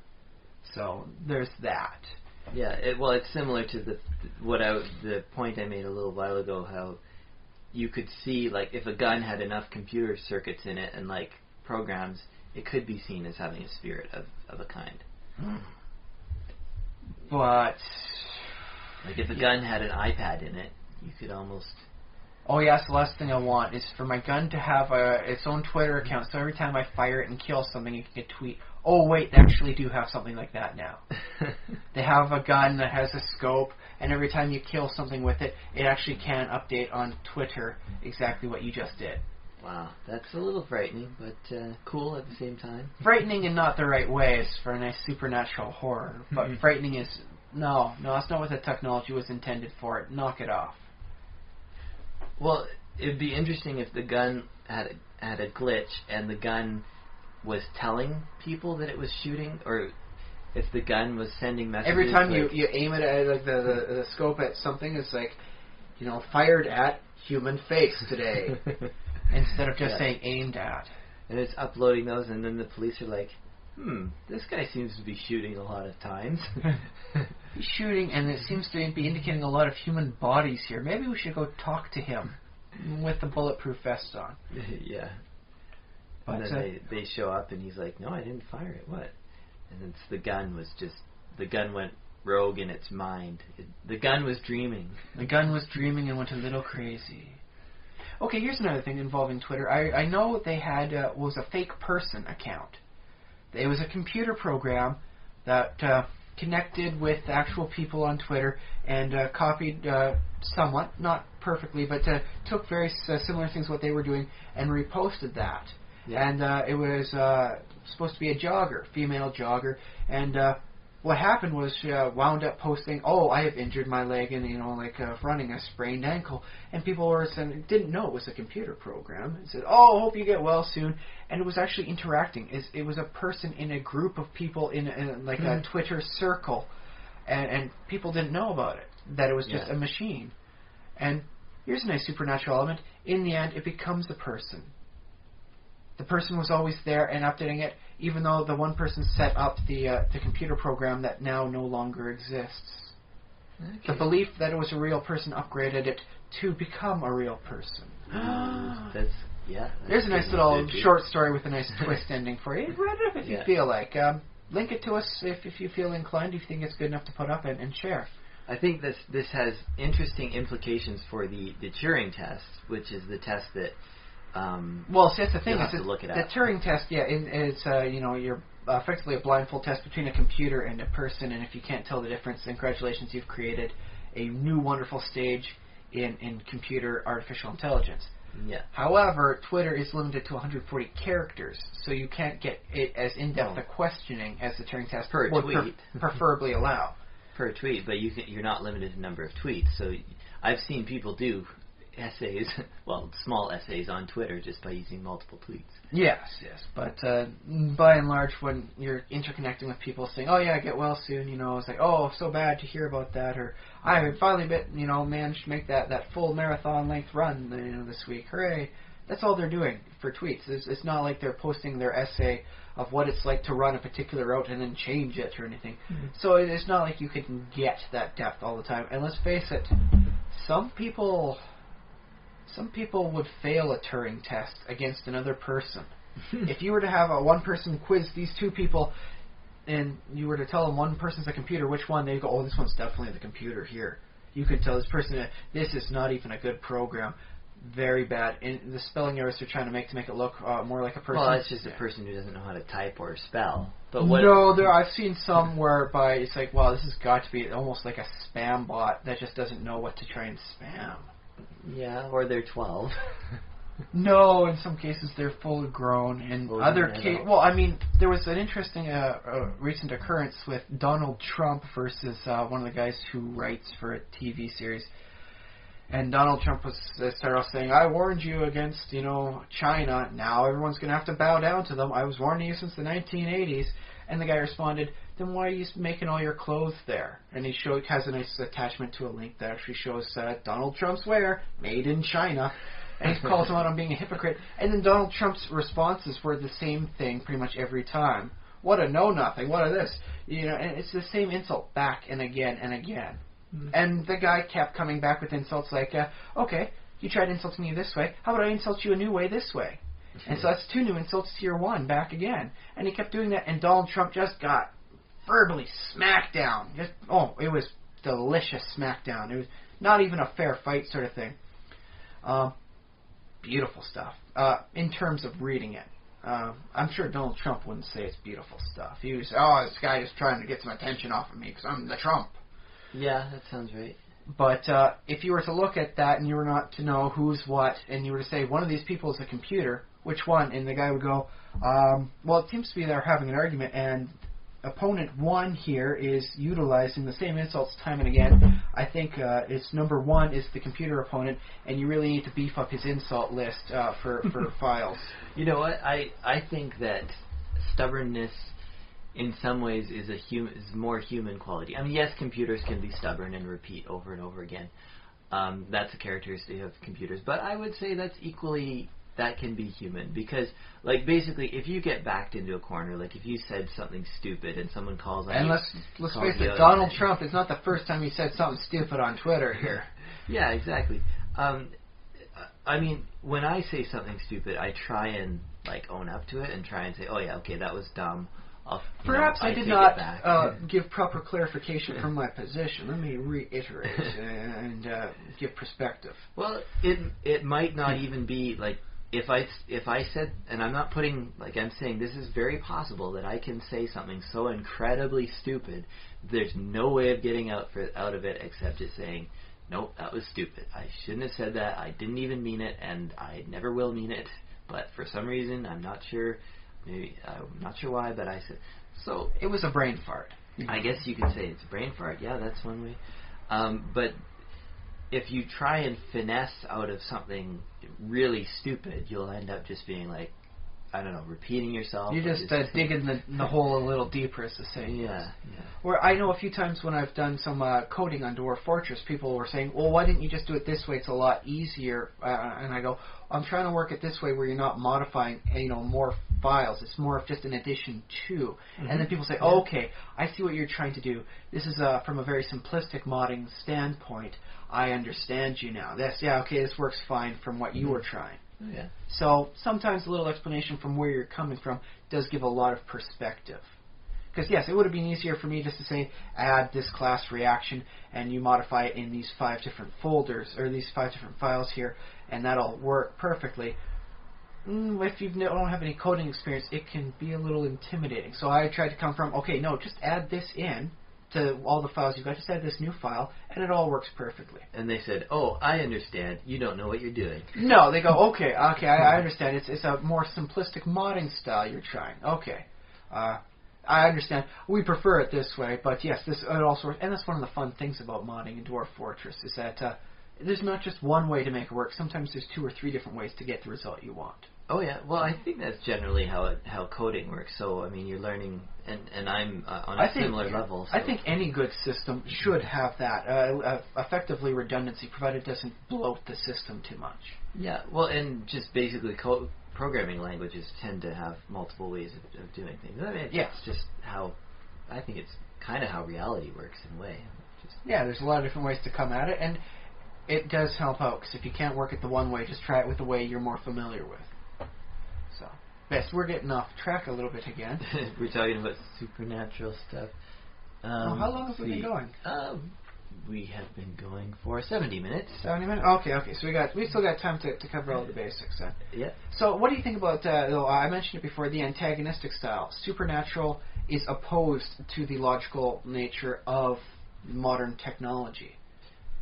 So there's that. Yeah, it, well, it's similar to the what I the point I made a little while ago. How you could see like if a gun had enough computer circuits in it and like programs, it could be seen as having a spirit of of a kind. But Like if a gun had an iPad in it, you could almost oh yes, the last thing I want is for my gun to have a its own Twitter account. So every time I fire it and kill something, it can get tweet. Oh wait, they actually do have something like that now. They have a gun that has a scope, and every time you kill something with it, it actually can update on Twitter exactly what you just did. Wow, that's a little frightening, but uh, cool at the same time. frightening in not the right ways for a nice supernatural horror, but frightening is no, no, that's not what the technology was intended for. Knock it off. Well, it'd be interesting if the gun had a, had a glitch and the gun was telling people that it was shooting, or if the gun was sending messages. Every time you, you aim it at like the, the the scope at something, it's like, you know, fired at human face today instead of just Yeah. saying aimed at. and it's uploading those, and then the police are like, "Hmm, this guy seems to be shooting a lot of times." He's shooting, and it seems to be indicating a lot of human bodies here. Maybe we should go talk to him with the bulletproof vest on. yeah. But, and then uh, they they show up, and he's like, "No, I didn't fire it. What?" And it's the gun was just the gun went rogue in its mind. It, the gun was dreaming. The gun was dreaming and went a little crazy. Okay, here's another thing involving Twitter. I, I know they had uh, was a fake person account. It was a computer program that uh, connected with actual people on Twitter and uh, copied uh, somewhat, not perfectly, but uh, took very uh, similar things what they were doing and reposted that. Yeah. And uh, it was uh, supposed to be a jogger, female jogger, and uh, what happened was she uh, wound up posting, "Oh, I have injured my leg, and you know, like uh, running a sprained ankle." And people were saying didn't know it was a computer program. And said, "Oh, hope you get well soon." And it was actually interacting. Is it was a person in a group of people in, a, like a Mhm. Twitter circle, and, and people didn't know about it. That it was just Yeah. a machine. And here's a nice supernatural element. In the end, it becomes a person. The person was always there and updating it, even though the one person set up the uh, the computer program that now no longer exists. The belief that it was a real person upgraded it to become a real person. That's yeah. There's a nice little short story with a nice twist ending for you. Read it if you Yeah. feel like. Um, link it to us if, if you feel inclined, if you think it's good enough to put up and, and share. I think this this has interesting implications for the the Turing test, which is the test that. Um, Well, see, that's the thing. You'll is have to look it the. Turing test, yeah, is, is uh, you know, you're effectively a blindfold test between a computer and a person, and if you can't tell the difference, then congratulations, you've created a new wonderful stage in, in computer artificial intelligence. yeah. However, Twitter is limited to 140 characters, so you can't get it as in-depth No. a questioning as the Turing test Per would tweet. preferably allow. per tweet, but you can, you're not limited to number of tweets. So I've seen people do essays, well, small essays on Twitter just by using multiple tweets. Yes, yes, but uh, by and large, when you're interconnecting with people saying, "Oh yeah, get well soon," you know, it's like, "Oh, so bad to hear about that," or "I have finally bit, you know, managed to make that that full marathon length run, you know, this week. Hooray!" That's all they're doing for tweets. It's, it's not like they're posting their essay of what it's like to run a particular route and then change it or anything. So it's not like you can get that depth all the time. And let's face it, some people, some people would fail a Turing test against another person if you were to have a one person quiz these two people and you were to tell them one person's a computer, which one, they'd go, oh, this one's definitely the computer here. You could tell this person, this is not even a good program. very bad. In the spelling errors they're trying to make to make it look uh, more like a person. Well, it's just a person who doesn't know how to type or spell. But what? No, there I've seen some whereby it's like, wow, this has got to be almost like a spam bot that just doesn't know what to try and spam. Yeah, or they're twelve. No, in some cases they're full grown. In Well, other no. well, I mean, there was an interesting uh, uh, recent occurrence with Donald Trump versus uh, one of the guys who writes for a TV series. And Donald Trump was uh, started off saying, "I warned you against, you know, China. Now everyone's going to have to bow down to them. I was warning you since the 1980s." And the guy responded, "Then why are you making all your clothes there?" And he showed has a nice attachment to a link that actually shows uh, Donald Trump's wear, made in China. And he calls him out on being a hypocrite. And then Donald Trump's responses were the same thing pretty much every time. What a know nothing. What a this. You know, and it's the same insult back and again and again. And the guy kept coming back with insults like, uh, okay, you tried insulting me this way. How about I insult you a new way this way? And so that's two new insults to your one back again. And he kept doing that, and Donald Trump just got verbally smackdown. Just oh, it was delicious smackdown. It was not even a fair fight sort of thing. Um, beautiful stuff. Uh, in terms of reading it, uh, I'm sure Donald Trump wouldn't say it's beautiful stuff. He was, oh, this guy is trying to get some attention off of me because I'm the Trump. yeah, that sounds right. But uh, if you were to look at that and you were not to know who's what, and you were to say one of these people is a computer, which one? And the guy would go, um, well, it seems to be they're having an argument, and opponent one here is utilizing the same insults time and again. I think uh, it's number one is the computer opponent, and you really need to beef up his insult list uh, for for files. You know what? I I think that stubbornness, in some ways, is a human is more human quality. I mean, yes, computers can be stubborn and repeat over and over again. Um, that's a characteristic of computers. But I would say that's equally that can be human because, like, basically, if you get backed into a corner, like if you said something stupid and someone calls on And you, let's let's face it, Donald on. Trump is not the first time he said something stupid on Twitter here. Yeah, exactly. Um, I mean, when I say something stupid, I try and like own up to it and try and say, "Oh yeah, okay, that was dumb." I'll, you know, Perhaps I, did not uh, give proper clarification from my position. Let me reiterate and uh, give perspective. well, it it might not even be like if I if I said, and I'm not putting like I'm saying this is very possible that I can say something so incredibly stupid. There's no way of getting out for out of it except just saying, "Nope, that was stupid. I shouldn't have said that. I didn't even mean it, and I never will mean it." But for some reason, I'm not sure. Maybe I'm not sure why, but I said so. It was a brain fart. I guess you could say it's a brain fart. Yeah, that's one way. Um, but if you try and finesse out of something really stupid, you'll end up just being like, I don't know, repeating yourself. You or just uh, dig in the, the hole a little deeper, as the saying Yeah, yeah. Where I know a few times when I've done some uh, coding on Dwarf Fortress, people were saying, "Well, why didn't you just do it this way? It's a lot easier." Uh, and I go, "I'm trying to work it this way, where you're not modifying, you know, more files. It's more of just an addition to." And then people say, oh, "Okay, I see what you're trying to do. This is uh, from a very simplistic modding standpoint. I understand you now. This, yeah, okay, this works fine from what you were trying." Oh, yeah. So sometimes a little explanation from where you're coming from does give a lot of perspective. Because yes, it would have been easier for me just to say add this class reaction and you modify it in these five different folders or these five different files here, and that'll work perfectly. Mm, if you don't have any coding experience, it can be a little intimidating. So I tried to come from okay, no, just add this in to all the files you've got. Just add this new file, and it all works perfectly. And they said, "Oh, I understand. You don't know what you're doing." No, they go, okay, okay, I, I understand. It's it's a more simplistic modding style you're trying. Okay, uh, I understand. We prefer it this way, but yes, this it also works and that's one of the fun things about modding in Dwarf Fortress is that uh, there's not just one way to make it work. Sometimes there's two or three different ways to get the result you want. Oh yeah, well I think that's generally how it, how coding works. So I mean, you're learning, and and I'm uh, on a I think similar level. I think any good system should have that uh, uh, effectively redundancy, provided it doesn't bloat the system too much. Yeah, well, and just basically co- programming languages tend to have multiple ways of, of doing things. I mean, Yeah. it's just how I think it's kind of how reality works in a way. Just Yeah, there's a lot of different ways to come at it, and it does help out because if you can't work it the one way, just try it with the way you're more familiar with. Best we're getting off track a little bit again. we're talking about supernatural stuff. Um, Oh, how long have we been going? Um, we have been going for 70 minutes. Seventy minutes. Okay, okay. So we got we still got time to, to cover all the basics. Then. Yeah. So what do you think about? Uh, though I mentioned it before. The antagonistic style, supernatural, is opposed to the logical nature of modern technology.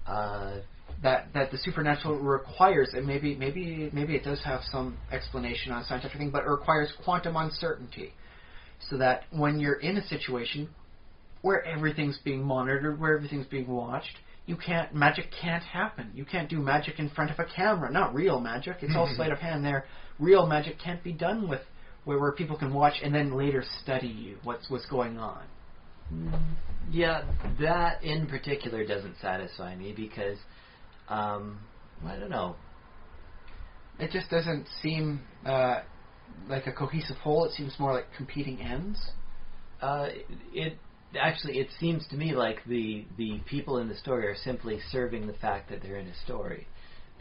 Uh, That that the supernatural requires, and maybe maybe maybe it does have some explanation on scientific thing, but it requires quantum uncertainty, so that when you're in a situation where everything's being monitored, where everything's being watched, you can't magic can't happen. You can't do magic in front of a camera. Not real magic. It's all mm-hmm. sleight of hand there. Real magic can't be done with where, where people can watch and then later study you what's what's going on. Mm, yeah, that in particular doesn't satisfy me because, um, I don't know. It just doesn't seem uh, like a cohesive whole. It seems more like competing ends. Uh, it actually it seems to me like the the people in the story are simply serving the fact that they're in a story.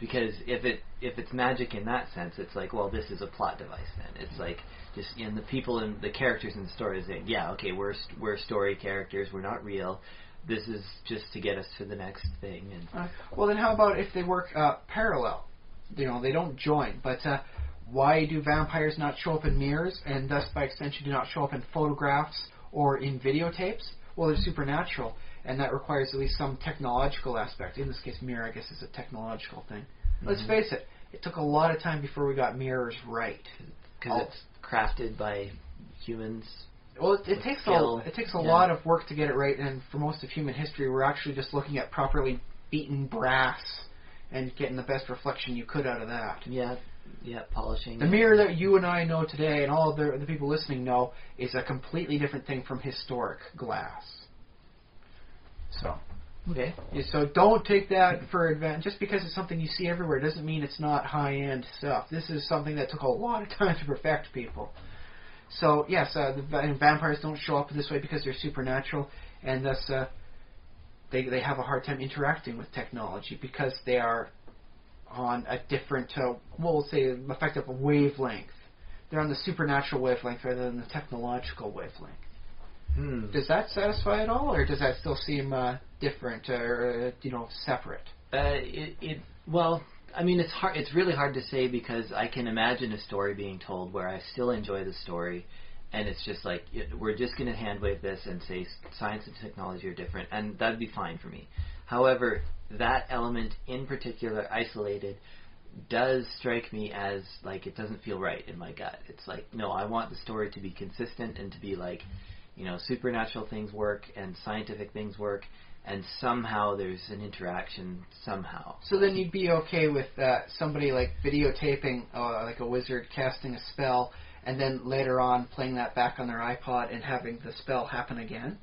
Because if it if it's magic in that sense, it's like well, this is a plot device. Then it's like just in the people and the characters in the story is saying, yeah, okay, we're st- we're story characters, we're not real. This is just to get us to the next thing. And Uh, well, then how about if they work uh, parallel? You know, they don't join. But uh, why do vampires not show up in mirrors, and thus by extension do not show up in photographs or in videotapes? Well, they're supernatural, and that requires at least some technological aspect. In this case, mirror, I guess, is a technological thing. Let's Mhm. face it; it took a lot of time before we got mirrors right. because it's crafted by humans. Well, it, it takes skill, a it takes a yeah. lot of work to get it right, and for most of human history, we're actually just looking at properly beaten brass and getting the best reflection you could out of that. Yeah, yeah, polishing. The mirror that you and I know today, and all the, the people listening know, is a completely different thing from historic glass. So, Okay. yeah, so don't take that for advantage. Just because it's something you see everywhere doesn't mean it's not high end stuff. This is something that took a lot of time to perfect, people. So yes, uh, the vampires don't show up this way because they're supernatural, and thus uh, they they have a hard time interacting with technology because they are on a different, uh, well, say, effective wavelength. They're on the supernatural wavelength rather than the technological wavelength. Hmm. Does that satisfy at all, or does that still seem uh, different or uh, you know separate? Uh, it, it well, I mean, it's hard. It's really hard to say because I can imagine a story being told where I still enjoy the story, and it's just like we're just going to hand wave this and say science and technology are different, and that'd be fine for me. However, that element in particular, isolated, does strike me as like it doesn't feel right in my gut. It's like no, I want the story to be consistent and to be like, you know, supernatural things work and scientific things work, and somehow there's an interaction somehow. So then you'd be okay with uh, somebody like videotaping, uh, like a wizard casting a spell, and then later on playing that back on their iPod and having the spell happen again.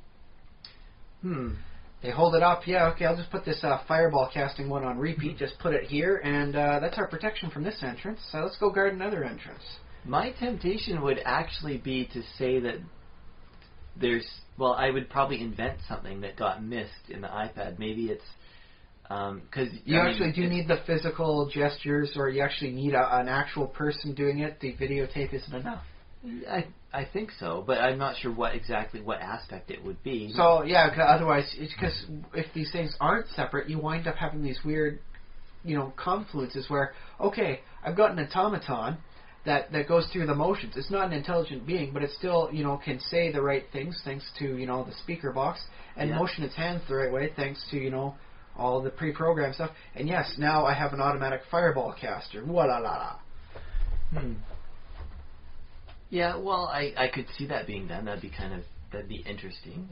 Hmm. They hold it up. Yeah, okay. I'll just put this uh, fireball casting one on repeat. Just put it here, and uh, that's our protection from this entrance. So let's go guard another entrance. My temptation would actually be to say that there's well, I would probably invent something that got missed in the iPad. Maybe it's um, because You actually do need the physical gestures, or you actually need a, an actual person doing it. The videotape isn't enough. I I think so, but I'm not sure what exactly what aspect it would be. So yeah, otherwise, because if these things aren't separate, you wind up having these weird, you know, confluences where okay, I've got an automaton that that goes through the motions. It's not an intelligent being, but it still you know can say the right things thanks to you know the speaker box and Yeah. motion its hands the right way thanks to you know all the pre-programmed stuff. And yes, now I have an automatic fireball caster. Wa la la la. Hmm. Yeah, well, I I could see that being done. That'd be kind of that'd be interesting.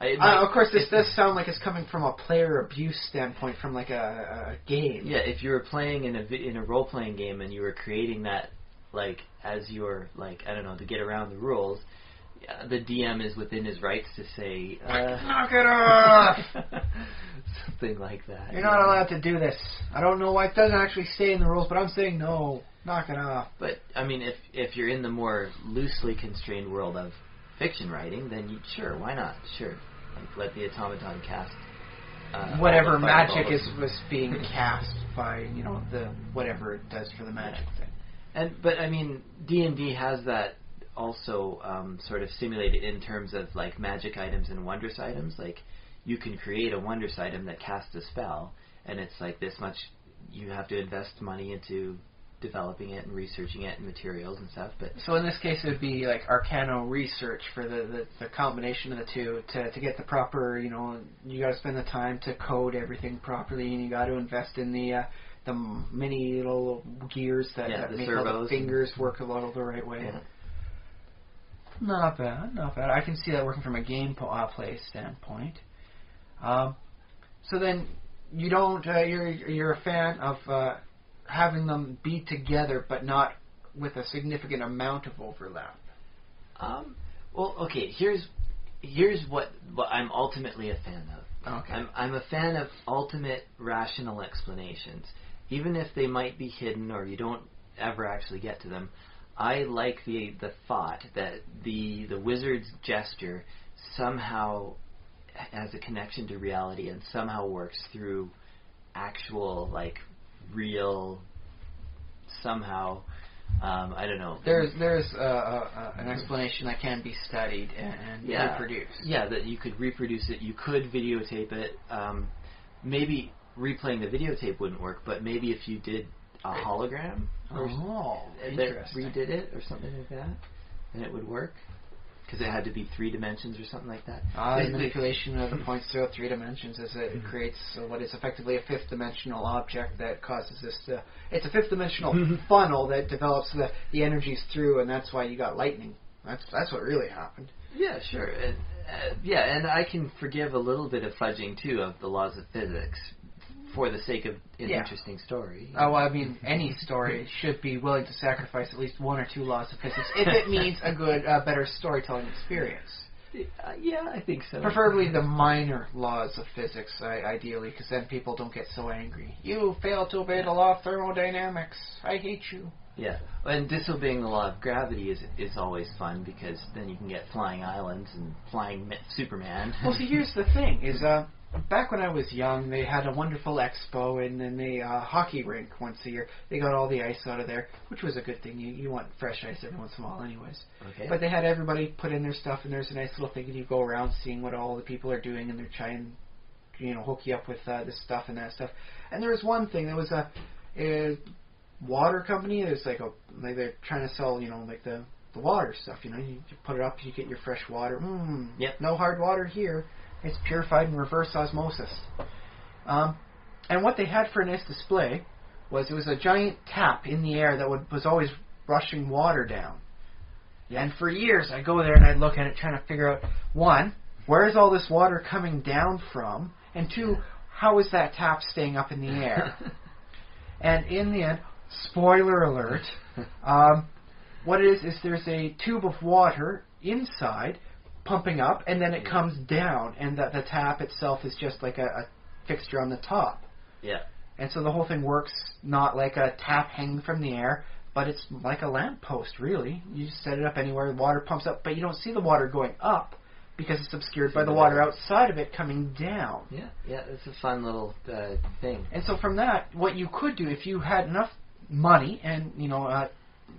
I, it might- Uh, of course, this does sound like it's coming from a player abuse standpoint, from like a, a game. Yeah, if you were playing in a vi- in a role playing game and you were creating that like as your like I don't know to get around the rules, yeah, the DM is within his rights to say uh, Knock it off! something like that. You're not allowed to do this. I don't know why it doesn't actually say in the rules, but I'm saying no. Knock it off. But I mean, if if you're in the more loosely constrained world of fiction writing, then you, sure, why not? Sure, like let the automaton cast uh, whatever magic is was being cast by you know the whatever it does for the magic thing. And but I mean, D and D has that also um, sort of simulated in terms of like magic items and wondrous items. Like you can create a wondrous item that casts a spell, and it's like this much. You have to invest money into developing it and researching it and materials and stuff. But So in this case, it would be like Arcano research for the, the, the combination of the two to, to get the proper, you know, you got to spend the time to code everything properly, and you got to invest in the uh, the mini little gears that, Yeah, that the make all the fingers work a lot the right way. Yeah. Not bad, not bad. I can see that working from a game po- uh, play standpoint. Um, so then you don't uh, you're you're a fan of uh, having them be together, but not with a significant amount of overlap. Um, well, okay. Here's here's what what I'm ultimately a fan of. Okay. I'm I'm a fan of ultimate rational explanations, even if they might be hidden or you don't ever actually get to them. I like the the thought that the the wizard's gesture somehow has a connection to reality and somehow works through actual like real somehow um, I don't know There's there's uh, uh, an explanation that can be studied and, and Yeah. reproduced. Yeah, that you could reproduce it. You could videotape it. Um, maybe replaying the videotape wouldn't work, but maybe if you did a hologram or Oh, that interesting. redid it or something like that, then it would work. Because it had to be three dimensions or something like that. Uh, the manipulation of the points throughout three dimensions is it Mm-hmm. creates uh, what is effectively a fifth dimensional object that causes this to. It's a fifth dimensional Mm-hmm. funnel that develops the, the energies through, and that's why you got lightning. That's that's what really happened. Yeah, sure. And, uh, yeah, and I can forgive a little bit of fudging too of the laws of physics for the sake of an Yeah. interesting story. Oh, well, I mean, any story should be willing to sacrifice at least one or two laws of physics if it means a good, uh, better storytelling experience. Uh, yeah, I think so. Preferably the minor laws of physics, I, ideally, because then people don't get so angry. You failed to obey the law of thermodynamics. I hate you. Yeah, and disobeying the law of gravity is is always fun because then you can get flying islands and flying Superman. Well, see, here's the thing: is uh, back when I was young, they had a wonderful expo and then the uh, hockey rink once a year. They got all the ice out of there, which was a good thing. You you want fresh ice every once in a while, anyways. okay. But they had everybody put in their stuff, and there's a nice little thing, and you go around seeing what all the people are doing, and they're trying, you know, hook you up with uh, this stuff and that stuff. And there was one thing there was a, a water company. There's like a like they're trying to sell, you know, like the the water stuff. You know, you, you put it up, you get your fresh water. Mm, Yep. No hard water here. It's purified in reverse osmosis. Um, and what they had for a nice display was it was a giant tap in the air that would, was always rushing water down. And for years, I go there and I'd look at it trying to figure out one, where is all this water coming down from, and two, how is that tap staying up in the air? and in the end, spoiler alert, um, what it is is there's a tube of water inside pumping up, and then it comes down, and the, the tap itself is just like a, a fixture on the top. yeah. And so the whole thing works not like a tap hanging from the air, but it's like a lamp post, really. You just set it up anywhere, the water pumps up, but you don't see the water going up because it's obscured by the water outside of it coming down. Yeah, yeah, it's a fun little uh, thing. And so from that, what you could do if you had enough money and you know uh,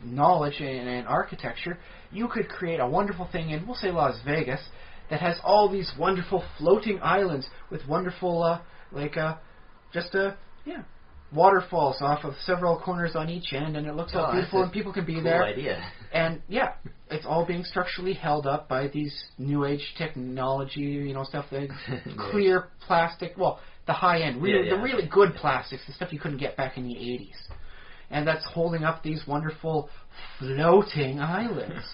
knowledge in, in architecture, you could create a wonderful thing in we'll say Las Vegas that has all these wonderful floating islands with wonderful uh, like uh, just uh, yeah waterfalls off of several corners on each end, and it looks all Oh, beautiful, and people can be Cool there. idea. And yeah, it's all being structurally held up by these new age technology, you know, stuff that clear plastic. Well, the high end, really, Yeah, the really good plastics, the stuff you couldn't get back in the '80s, and that's holding up these wonderful floating islands.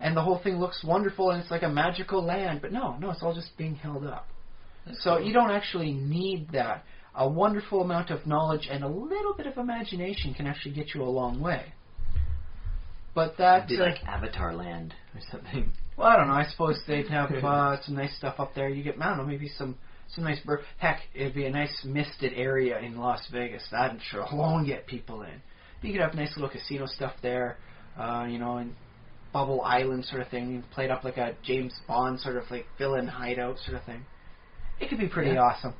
And the whole thing looks wonderful, and it's like a magical land. But no, no, it's all just being held up. So you don't actually need that. A wonderful amount of knowledge and a little bit of imagination can actually get you a long way. But that, It'd be uh, like Avatar Land or something. well, I don't know. I suppose they'd have uh, some nice stuff up there. You get, I don't know, maybe some some nice bird. Heck, it'd be a nice misted area in Las Vegas. That'd sure alone get people in. You could have nice little casino stuff there, uh, you know, and bubble island sort of thing. You play it up like a James Bond sort of like villain hideout sort of thing. It could be pretty Yeah. awesome.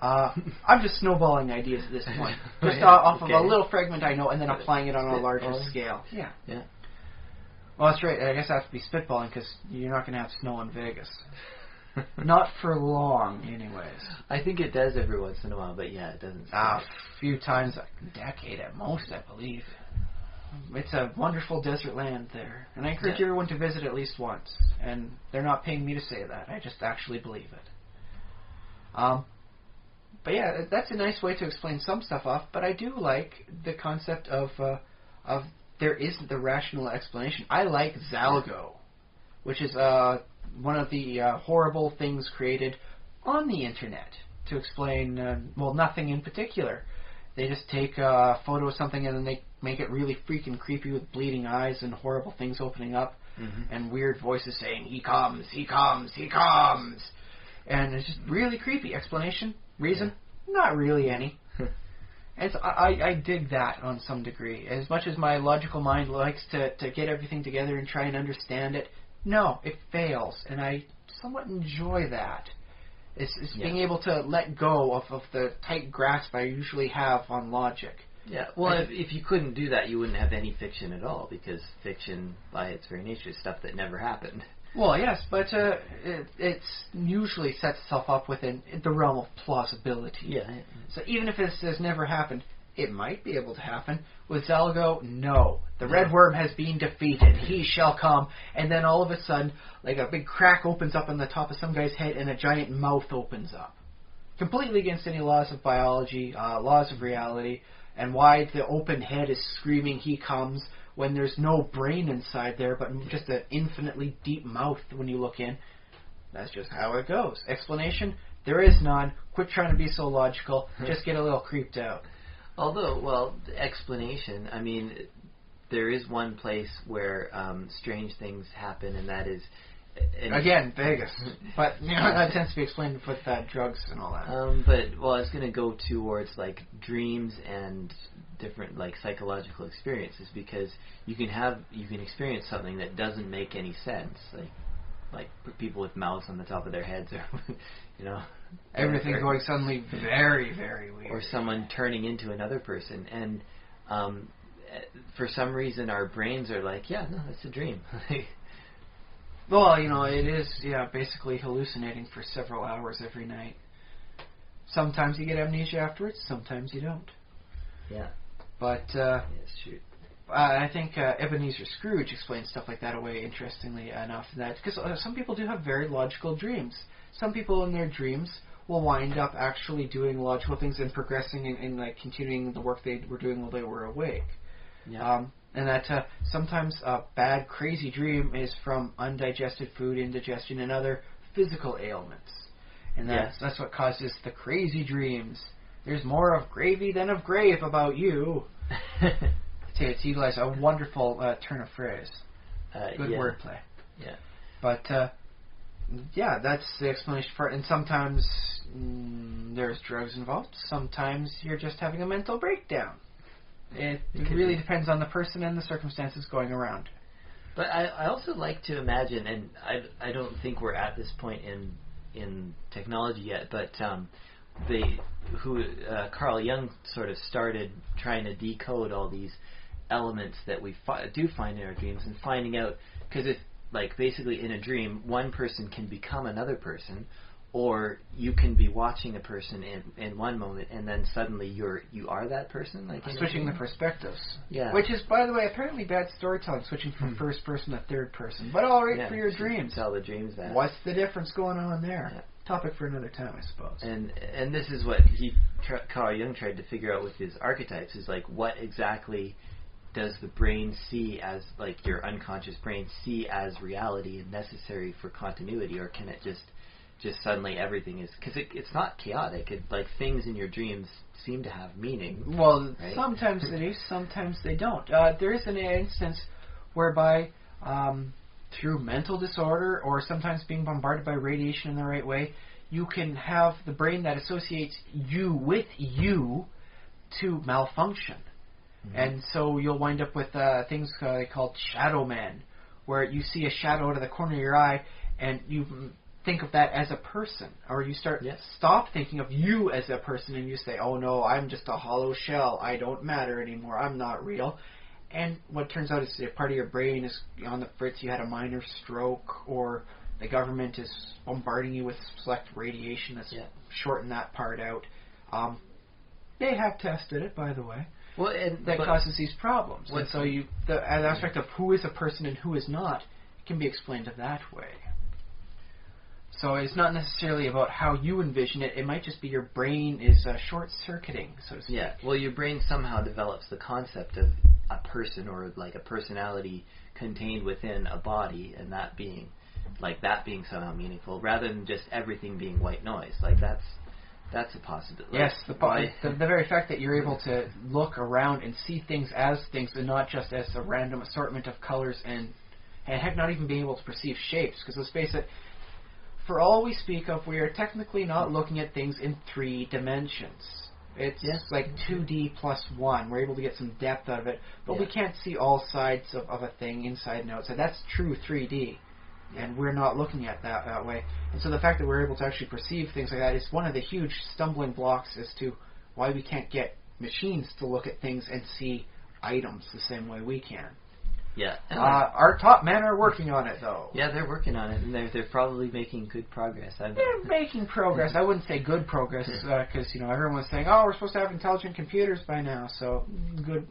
Uh, I'm just snowballing ideas at this point, just Yeah, uh, off of a little fragment I know, and then applying it on a larger Spitballing. scale. Yeah. Yeah. Well, that's right. I guess I have to be spitballing because you're not going to have snow in Vegas. Not for long, anyways. I think it does every once in a while, but yeah, it doesn't. A few times a decade at most, I believe. It's a wonderful desert land there, and I encourage Yeah. everyone to visit at least once. And they're not paying me to say that; I just actually believe it. Um, but yeah, that's a nice way to explain some stuff off. But I do like the concept of uh, of there isn't the rational explanation. I like Zalgo, which is uh, one of the uh, horrible things created on the internet to explain uh, well nothing in particular. They just take a photo of something and then they make it really freaking creepy with bleeding eyes and horrible things opening up Mhm. and weird voices saying "He comes, he comes, he comes," and it's just really creepy. Explanation, reason, not really any. And so I, I I dig that on some degree. As much as my logical mind likes to, to get everything together and try and understand it, no, it fails, and I somewhat enjoy that. It's, it's being able to let go of, of the tight grasp I usually have on logic. Yeah, well, I- if, if you couldn't do that, you wouldn't have any fiction at all, because fiction, by its very nature, is stuff that never happened. Well, yes, but uh, it it's usually sets itself up within the realm of plausibility. Yeah. So even if this has never happened, it might be able to happen. With Zalgo, no. The red worm has been defeated. He shall come. And then all of a sudden, like a big crack opens up on the top of some guy's head and a giant mouth opens up. Completely against any laws of biology, uh, laws of reality, and why the open head is screaming, he comes, when there's no brain inside there, but just an infinitely deep mouth when you look in. That's just how it goes. Explanation? There is none. Quit trying to be so logical. Just get a little creeped out. Although, well, the explanation, I mean, there is one place where um, strange things happen, and that is. and- Again, Vegas. But you know, that tends to be explained with uh, drugs and all that. Um, but well, it's going to go towards like dreams and different like psychological experiences because you can have you can experience something that doesn't make any sense, like like people with mouths on the top of their heads, or you know, Everything or, going suddenly very, very weird. or someone turning into another person, and um, for some reason our brains are like, yeah, no, that's a dream. Well, you know, it is, yeah, basically hallucinating for several hours every night. Sometimes you get amnesia afterwards, sometimes you don't. yeah, But uh, yes, true. I I think uh, Ebenezer Scrooge explains stuff like that away interestingly enough. That because uh, some people do have very logical dreams. Some people in their dreams will wind up actually doing logical things and progressing and, and like continuing the work they were doing while they were awake. Yeah. Um, and that uh, sometimes a bad, crazy dream is from undigested food, indigestion, and other physical ailments. And that's, Yes. that's what causes the crazy dreams. There's more of gravy than of grave about you. To, to utilize a wonderful uh, turn of phrase. uh, Good yeah. wordplay. Yeah. But, uh, yeah, that's the explanation for it. And sometimes mm, there's drugs involved. Sometimes you're just having a mental breakdown. It, It really be. depends on the person and the circumstances going around. But I, I also like to imagine, and I, I don't think we're at this point in in technology yet, but um, they who uh, Carl Jung sort of started trying to decode all these elements that we fi- do find in our dreams and finding out because if like basically in a dream one person can become another person or you can be watching a person in in one moment and then suddenly you're you are that person like Switching the perspectives. yeah Which is, by the way, apparently bad storytelling, switching from Hmm. first person to third person. But all right yeah, for your so dreams. tell the dreams that What's the difference going on there? Yeah. Topic for another time, I suppose. and and this is what he Carl Jung tried to figure out with his archetypes is like what exactly does the brain see as like your unconscious brain see as reality and necessary for continuity or can it just just suddenly everything is because it, it's not chaotic it like things in your dreams seem to have meaning Well, Right? sometimes they do, sometimes they don't. Uh, there is an instance whereby, um, through mental disorder or sometimes being bombarded by radiation in the right way, you can have the brain that associates you with you to malfunction. And so you'll wind up with uh, things uh, called shadow man, where you see a shadow out of the corner of your eye, and you think of that as a person, or you start Yes. stop thinking of you as a person, and you say, "Oh no, I'm just a hollow shell. I don't matter anymore. I'm not real." And what turns out is that part of your brain is on the fritz. You had a minor stroke, or the government is bombarding you with select radiation that's Yeah. shorten that part out. Um, they have tested it, by the way. Well, and That causes these problems. And so you, the, the aspect of who is a person and who is not can be explained in that way. So it's not necessarily about how you envision it. It might just be your brain is uh, short-circuiting, so to speak. Yeah, well, your brain somehow develops the concept of a person or like a personality contained within a body, and that being like that being somehow meaningful, rather than just everything being white noise. Like that's that's a possibility. Yes, the, po- the the very fact that you're able to look around and see things as things and not just as a random assortment of colors and and heck, not even being able to perceive shapes. Because let's face it, for all we speak of, we are technically not looking at things in three dimensions. It's Yeah. like 2D plus one. We're able to get some depth out of it, but we can't see all sides of, of a thing inside and outside. That's true 3D, and we're not looking at that that way. And so the fact that we're able to actually perceive things like that is one of the huge stumbling blocks as to why we can't get machines to look at things and see items the same way we can. yeah, Uh, our top men are working on it, though. yeah, they're working on it, and they're they're probably making good progress. I'm, They're making progress. I wouldn't say good progress because you know everyone's saying, "Oh, we're supposed to have intelligent computers by now." So good,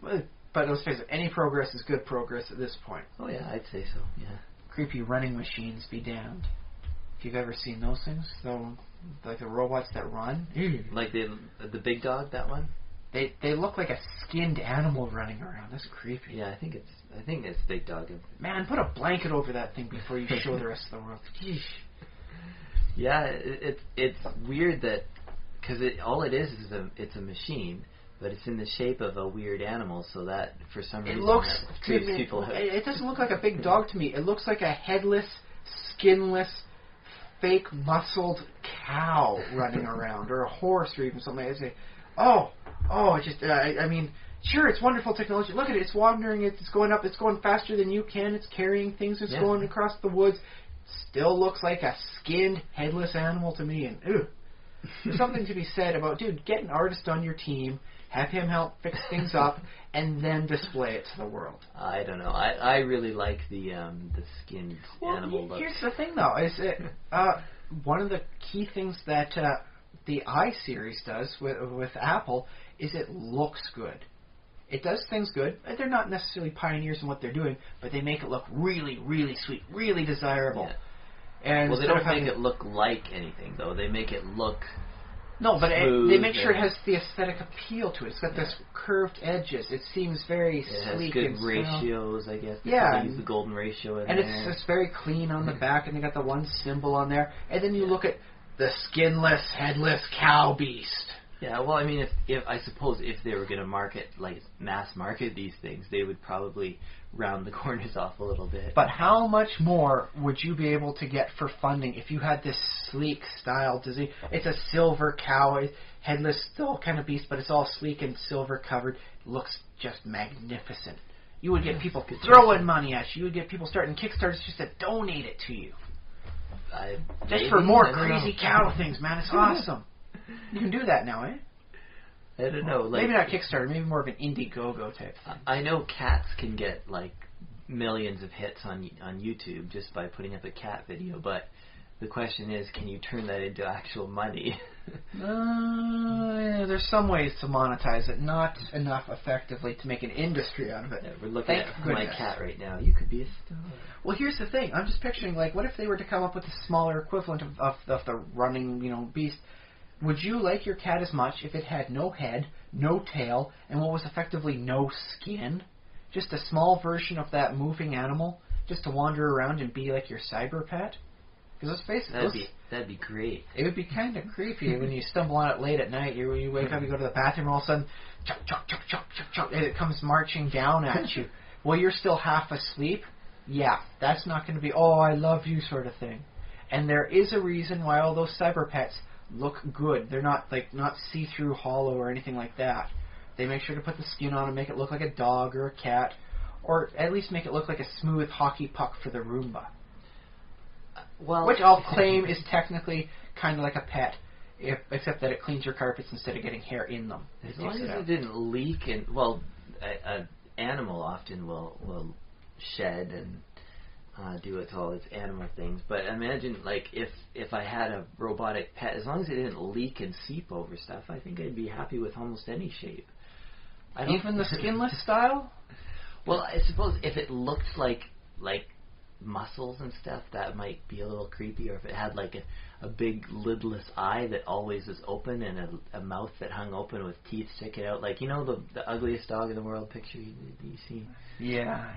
but let's face it, any progress is good progress at this point. oh yeah, I'd say so. Yeah. Creepy running machines be damned. If you've ever seen those things, though, like the robots that run, mm-hmm. Like the the big dog, that one. they they look like a skinned animal running around. That's creepy. Yeah, I think it's I think it's big dog. Man, put a blanket over that thing before you show the rest of the world. Yeesh. Yeah, it, it's it's weird that because it all it is is a it's a machine, but it's in the shape of a weird animal, so that for some It reason looks that to creeps me, people. it it doesn't look like a big dog to me. It looks like a headless, skinless, fake muscled cow running around, or a horse, or even something. I say, oh, oh, it just uh, I, I mean, sure, it's wonderful technology. Look at it, it's wandering, it's going up, it's going faster than you can, it's carrying things, it's Yeah. going across the woods. Still looks like a skinned, headless animal to me, and ew. There's something to be said about, dude, get an artist on your team, have him help fix things up, and then display it to the world. I don't know. I I really like the um the skinned Well, animal look. here's the thing, though, is it uh, one of the key things that uh, the i series does with with Apple is it looks good. It does things good. They're not necessarily pioneers in what they're doing, but they make it look really, really sweet, really desirable. Yeah. And Well, they don't make it look like anything though. They make it look No, but it, they make sure it has the aesthetic appeal to it. It's got this curved edges. It seems very it has sleek good and ratios, I guess. They Yeah, use the golden ratio and there. it's just very clean on the back, and they got the one symbol on there. And then you look at the skinless, headless cow beast. Yeah, well, I mean, if if I suppose if they were going to market like mass market these things, they would probably round the corners off a little bit. But how much more would you be able to get for funding if you had this sleek style design? It's a silver cow, headless, still kind of beast, but it's all sleek and silver covered. Looks just magnificent. You would get people throwing money at you. You would get people starting Kickstarters just to donate it to you. I, Just maybe, for more crazy know. cow things, man. It's awesome. You can do that now, eh? I don't know. Like, maybe not Kickstarter, maybe more of an Indiegogo type. Thing. I know cats can get like millions of hits on on YouTube just by putting up a cat video, but the question is, can you turn that into actual money? Uh, there's some ways to monetize it, not enough effectively to make an industry out of it. Yeah, We're looking Thank at my cat right now. You could be a star. Well, here's the thing. I'm just picturing, like, what if they were to come up with a smaller equivalent of, of, of the running, you know, beast? Would you like your cat as much if it had no head, no tail, and what was effectively no skin? Just a small version of that moving animal, just to wander around and be like your cyber pet? Because let's face it, That'd those- be that'd be great. it would be kind of creepy when you stumble on it late at night. You you wake up, you go to the bathroom, all of a sudden, chuck chuck chuck chuck chuck chuck, and it comes marching down at you. Well, you're still half asleep. Yeah, that's not going to be oh I love you sort of thing. And there is a reason why all those cyber pets look good. They're not like not see through hollow or anything like that. They make sure to put the skin on and make it look like a dog or a cat, or at least make it look like a smooth hockey puck for the Roomba. Well, Which I'll claim is technically kind of like a pet, if, except that it cleans your carpets instead of getting hair in them. As long as it it didn't leak and well, a, a animal often will will shed and uh, do it to all its animal things. But imagine like if if I had a robotic pet, as long as it didn't leak and seep over stuff, I think I'd be happy with almost any shape. I don't- Even the skinless style. Well, I suppose if it looked like like muscles and stuff, that might be a little creepy. Or if it had like a, a big lidless eye that always was open and a, a mouth that hung open with teeth sticking out, like you know the the ugliest dog in the world picture you, you see. Yeah.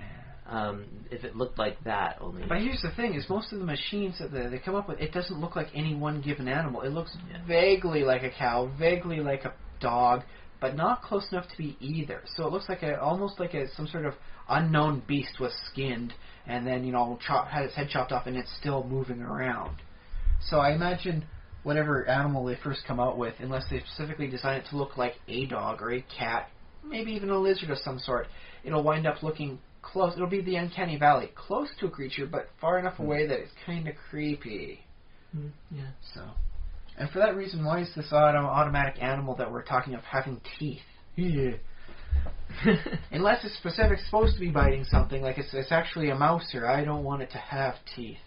Um, if it looked like that, only But here's the thing: is most of the machines that they, they come up with, it doesn't look like any one given animal. It looks Yeah. vaguely like a cow, vaguely like a dog, but not close enough to be either. So it looks like a almost like a some sort of unknown beast was skinned and then you know chop, had its head chopped off and it's still moving around. So I imagine whatever animal they first come out with, unless they specifically design it to look like a dog or a cat, maybe even a lizard of some sort, it'll wind up looking close. It'll be the uncanny valley, close to a creature, but far enough away that it's kind of creepy. Mm, yeah. So, and for that reason, why is this auto- automatic animal that we're talking of having teeth? Yeah. Unless it's specific, supposed to be biting something, like it's, it's actually a mouser. I don't want it to have teeth.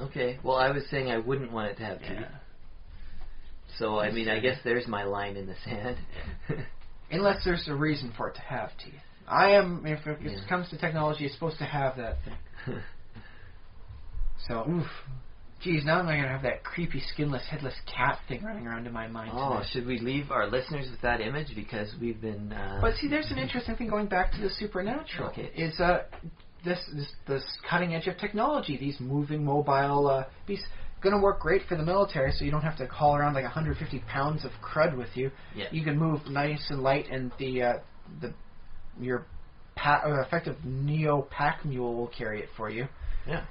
okay. Well, I was saying I wouldn't want it to have teeth. Yeah. So I mean, I guess there's my line in the sand. Unless there's a reason for it to have teeth. I am, if it Yeah. comes to technology, it's supposed to have that thing. So, oof. Geez, now I'm going to have that creepy, skinless, headless cat thing running around in my mind. oh, tonight. should we leave our listeners with that image because we've been? Uh, But see, there's an interesting thing going back to the supernatural. Okay. Is uh, this, this this cutting edge of technology, these moving mobile uh, beasts, going to work great for the military, so you don't have to haul around like 150 pounds of crud with you. Yeah. You can move nice and light, and the uh, the your pa- effective neo pack mule will carry it for you. Yeah.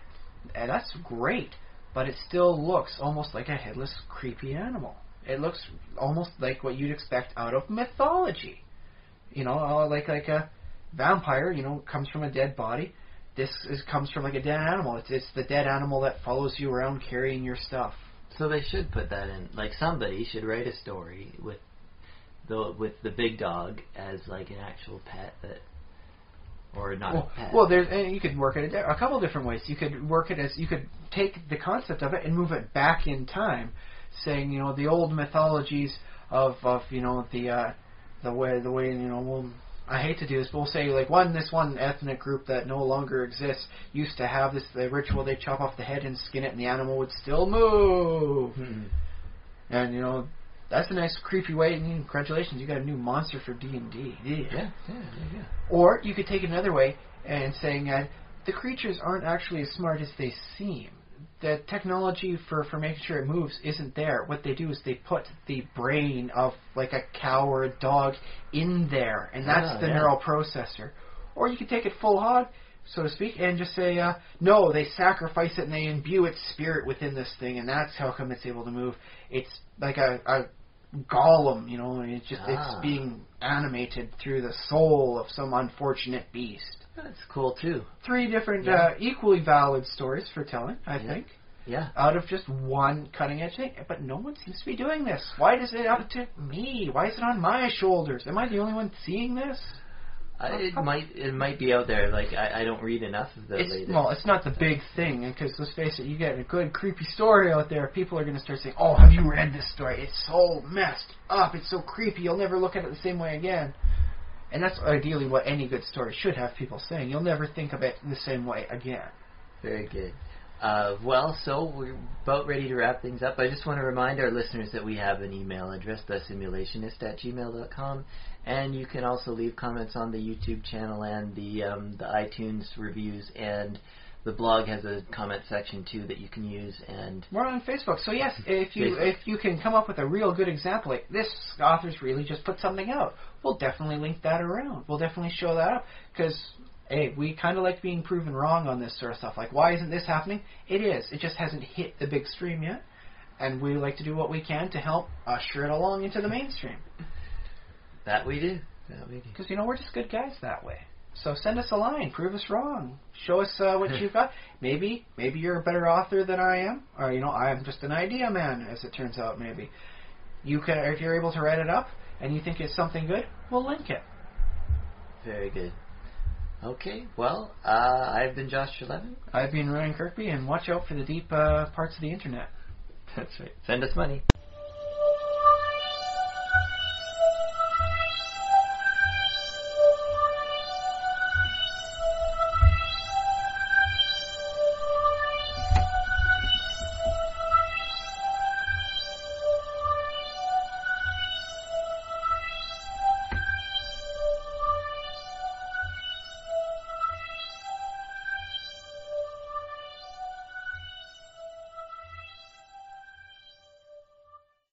And that's great, but it still looks almost like a headless, creepy animal. It looks almost like what you'd expect out of mythology. You know, uh, like like a vampire. You know, comes from a dead body. This is comes from like a dead animal. It's it's the dead animal that follows you around carrying your stuff. So they should put that in. Like somebody should write a story with the with the big dog as like an actual pet that, or not Well, a pet. well, there's and you could work it a, di- a couple different ways. You could work it as you could take the concept of it and move it back in time, saying you know the old mythologies of of you know the uh, the way the way you know well I hate to do this, but we'll say like one this one ethnic group that no longer exists used to have this the ritual they chop off the head and skin it and the animal would still move. Hmm. And you know that's a nice creepy way. And congratulations, you got a new monster for D and D. Yeah, yeah, yeah, yeah. Or you could take it another way and saying that the creatures aren't actually as smart as they seem. The technology for, for making sure it moves isn't there. What they do is they put the brain of like a cow or a dog in there, and that's Ah, the yeah. neural processor. Or you could take it full hog, so to speak, and just say, uh, no, they sacrifice it and they imbue its spirit within this thing, and that's how come it's able to move. It's like a, a golem, you know, it's just Ah. it's being animated through the soul of some unfortunate beast. That's cool too. Three different, Yeah. uh, equally valid stories for telling, I Yeah. think, Yeah. out of just one cutting edge thing. But no one seems to be doing this. Why does it up to me? Why is it on my shoulders? Am I the only one seeing this? Uh, it might it might be out there. Like I, I don't read enough of the It's latest. well, it's not the big thing because let's face it, you get a good creepy story out there, people are going to start saying, "Oh, have you read this story? It's so messed up. It's so creepy. You'll never look at it the same way again." And that's ideally what any good story should have people saying. You'll never think of it the same way again. Very good. Uh, well, so we're about ready to wrap things up. I just want to remind our listeners that we have an email address, thesimulationist at gmail.com, and you can also leave comments on the YouTube channel and the um, the iTunes reviews, and the blog has a comment section too that you can use. And We're on Facebook, so yes, if you Facebook. if you can come up with a real good example, like this author's really just put something out, we'll definitely link that around. We'll definitely show that up because hey, we kind of like being proven wrong on this sort of stuff. Like, why isn't this happening? It is. It just hasn't hit the big stream yet, and we like to do what we can to help usher it along into the mainstream. That we do. That we do. Because you know we're just good guys that way. So send us a line, prove us wrong, show us uh, what you've got. Maybe, maybe you're a better author than I am, or you know I'm just an idea man, as it turns out. Maybe you can, if you're able to write it up and you think it's something good, we'll link it. Very good. Okay, well, uh, I've been Josh Treleaven. I've been Ryan Kirkby, and watch out for the deep uh, parts of the internet. That's right. Send us money.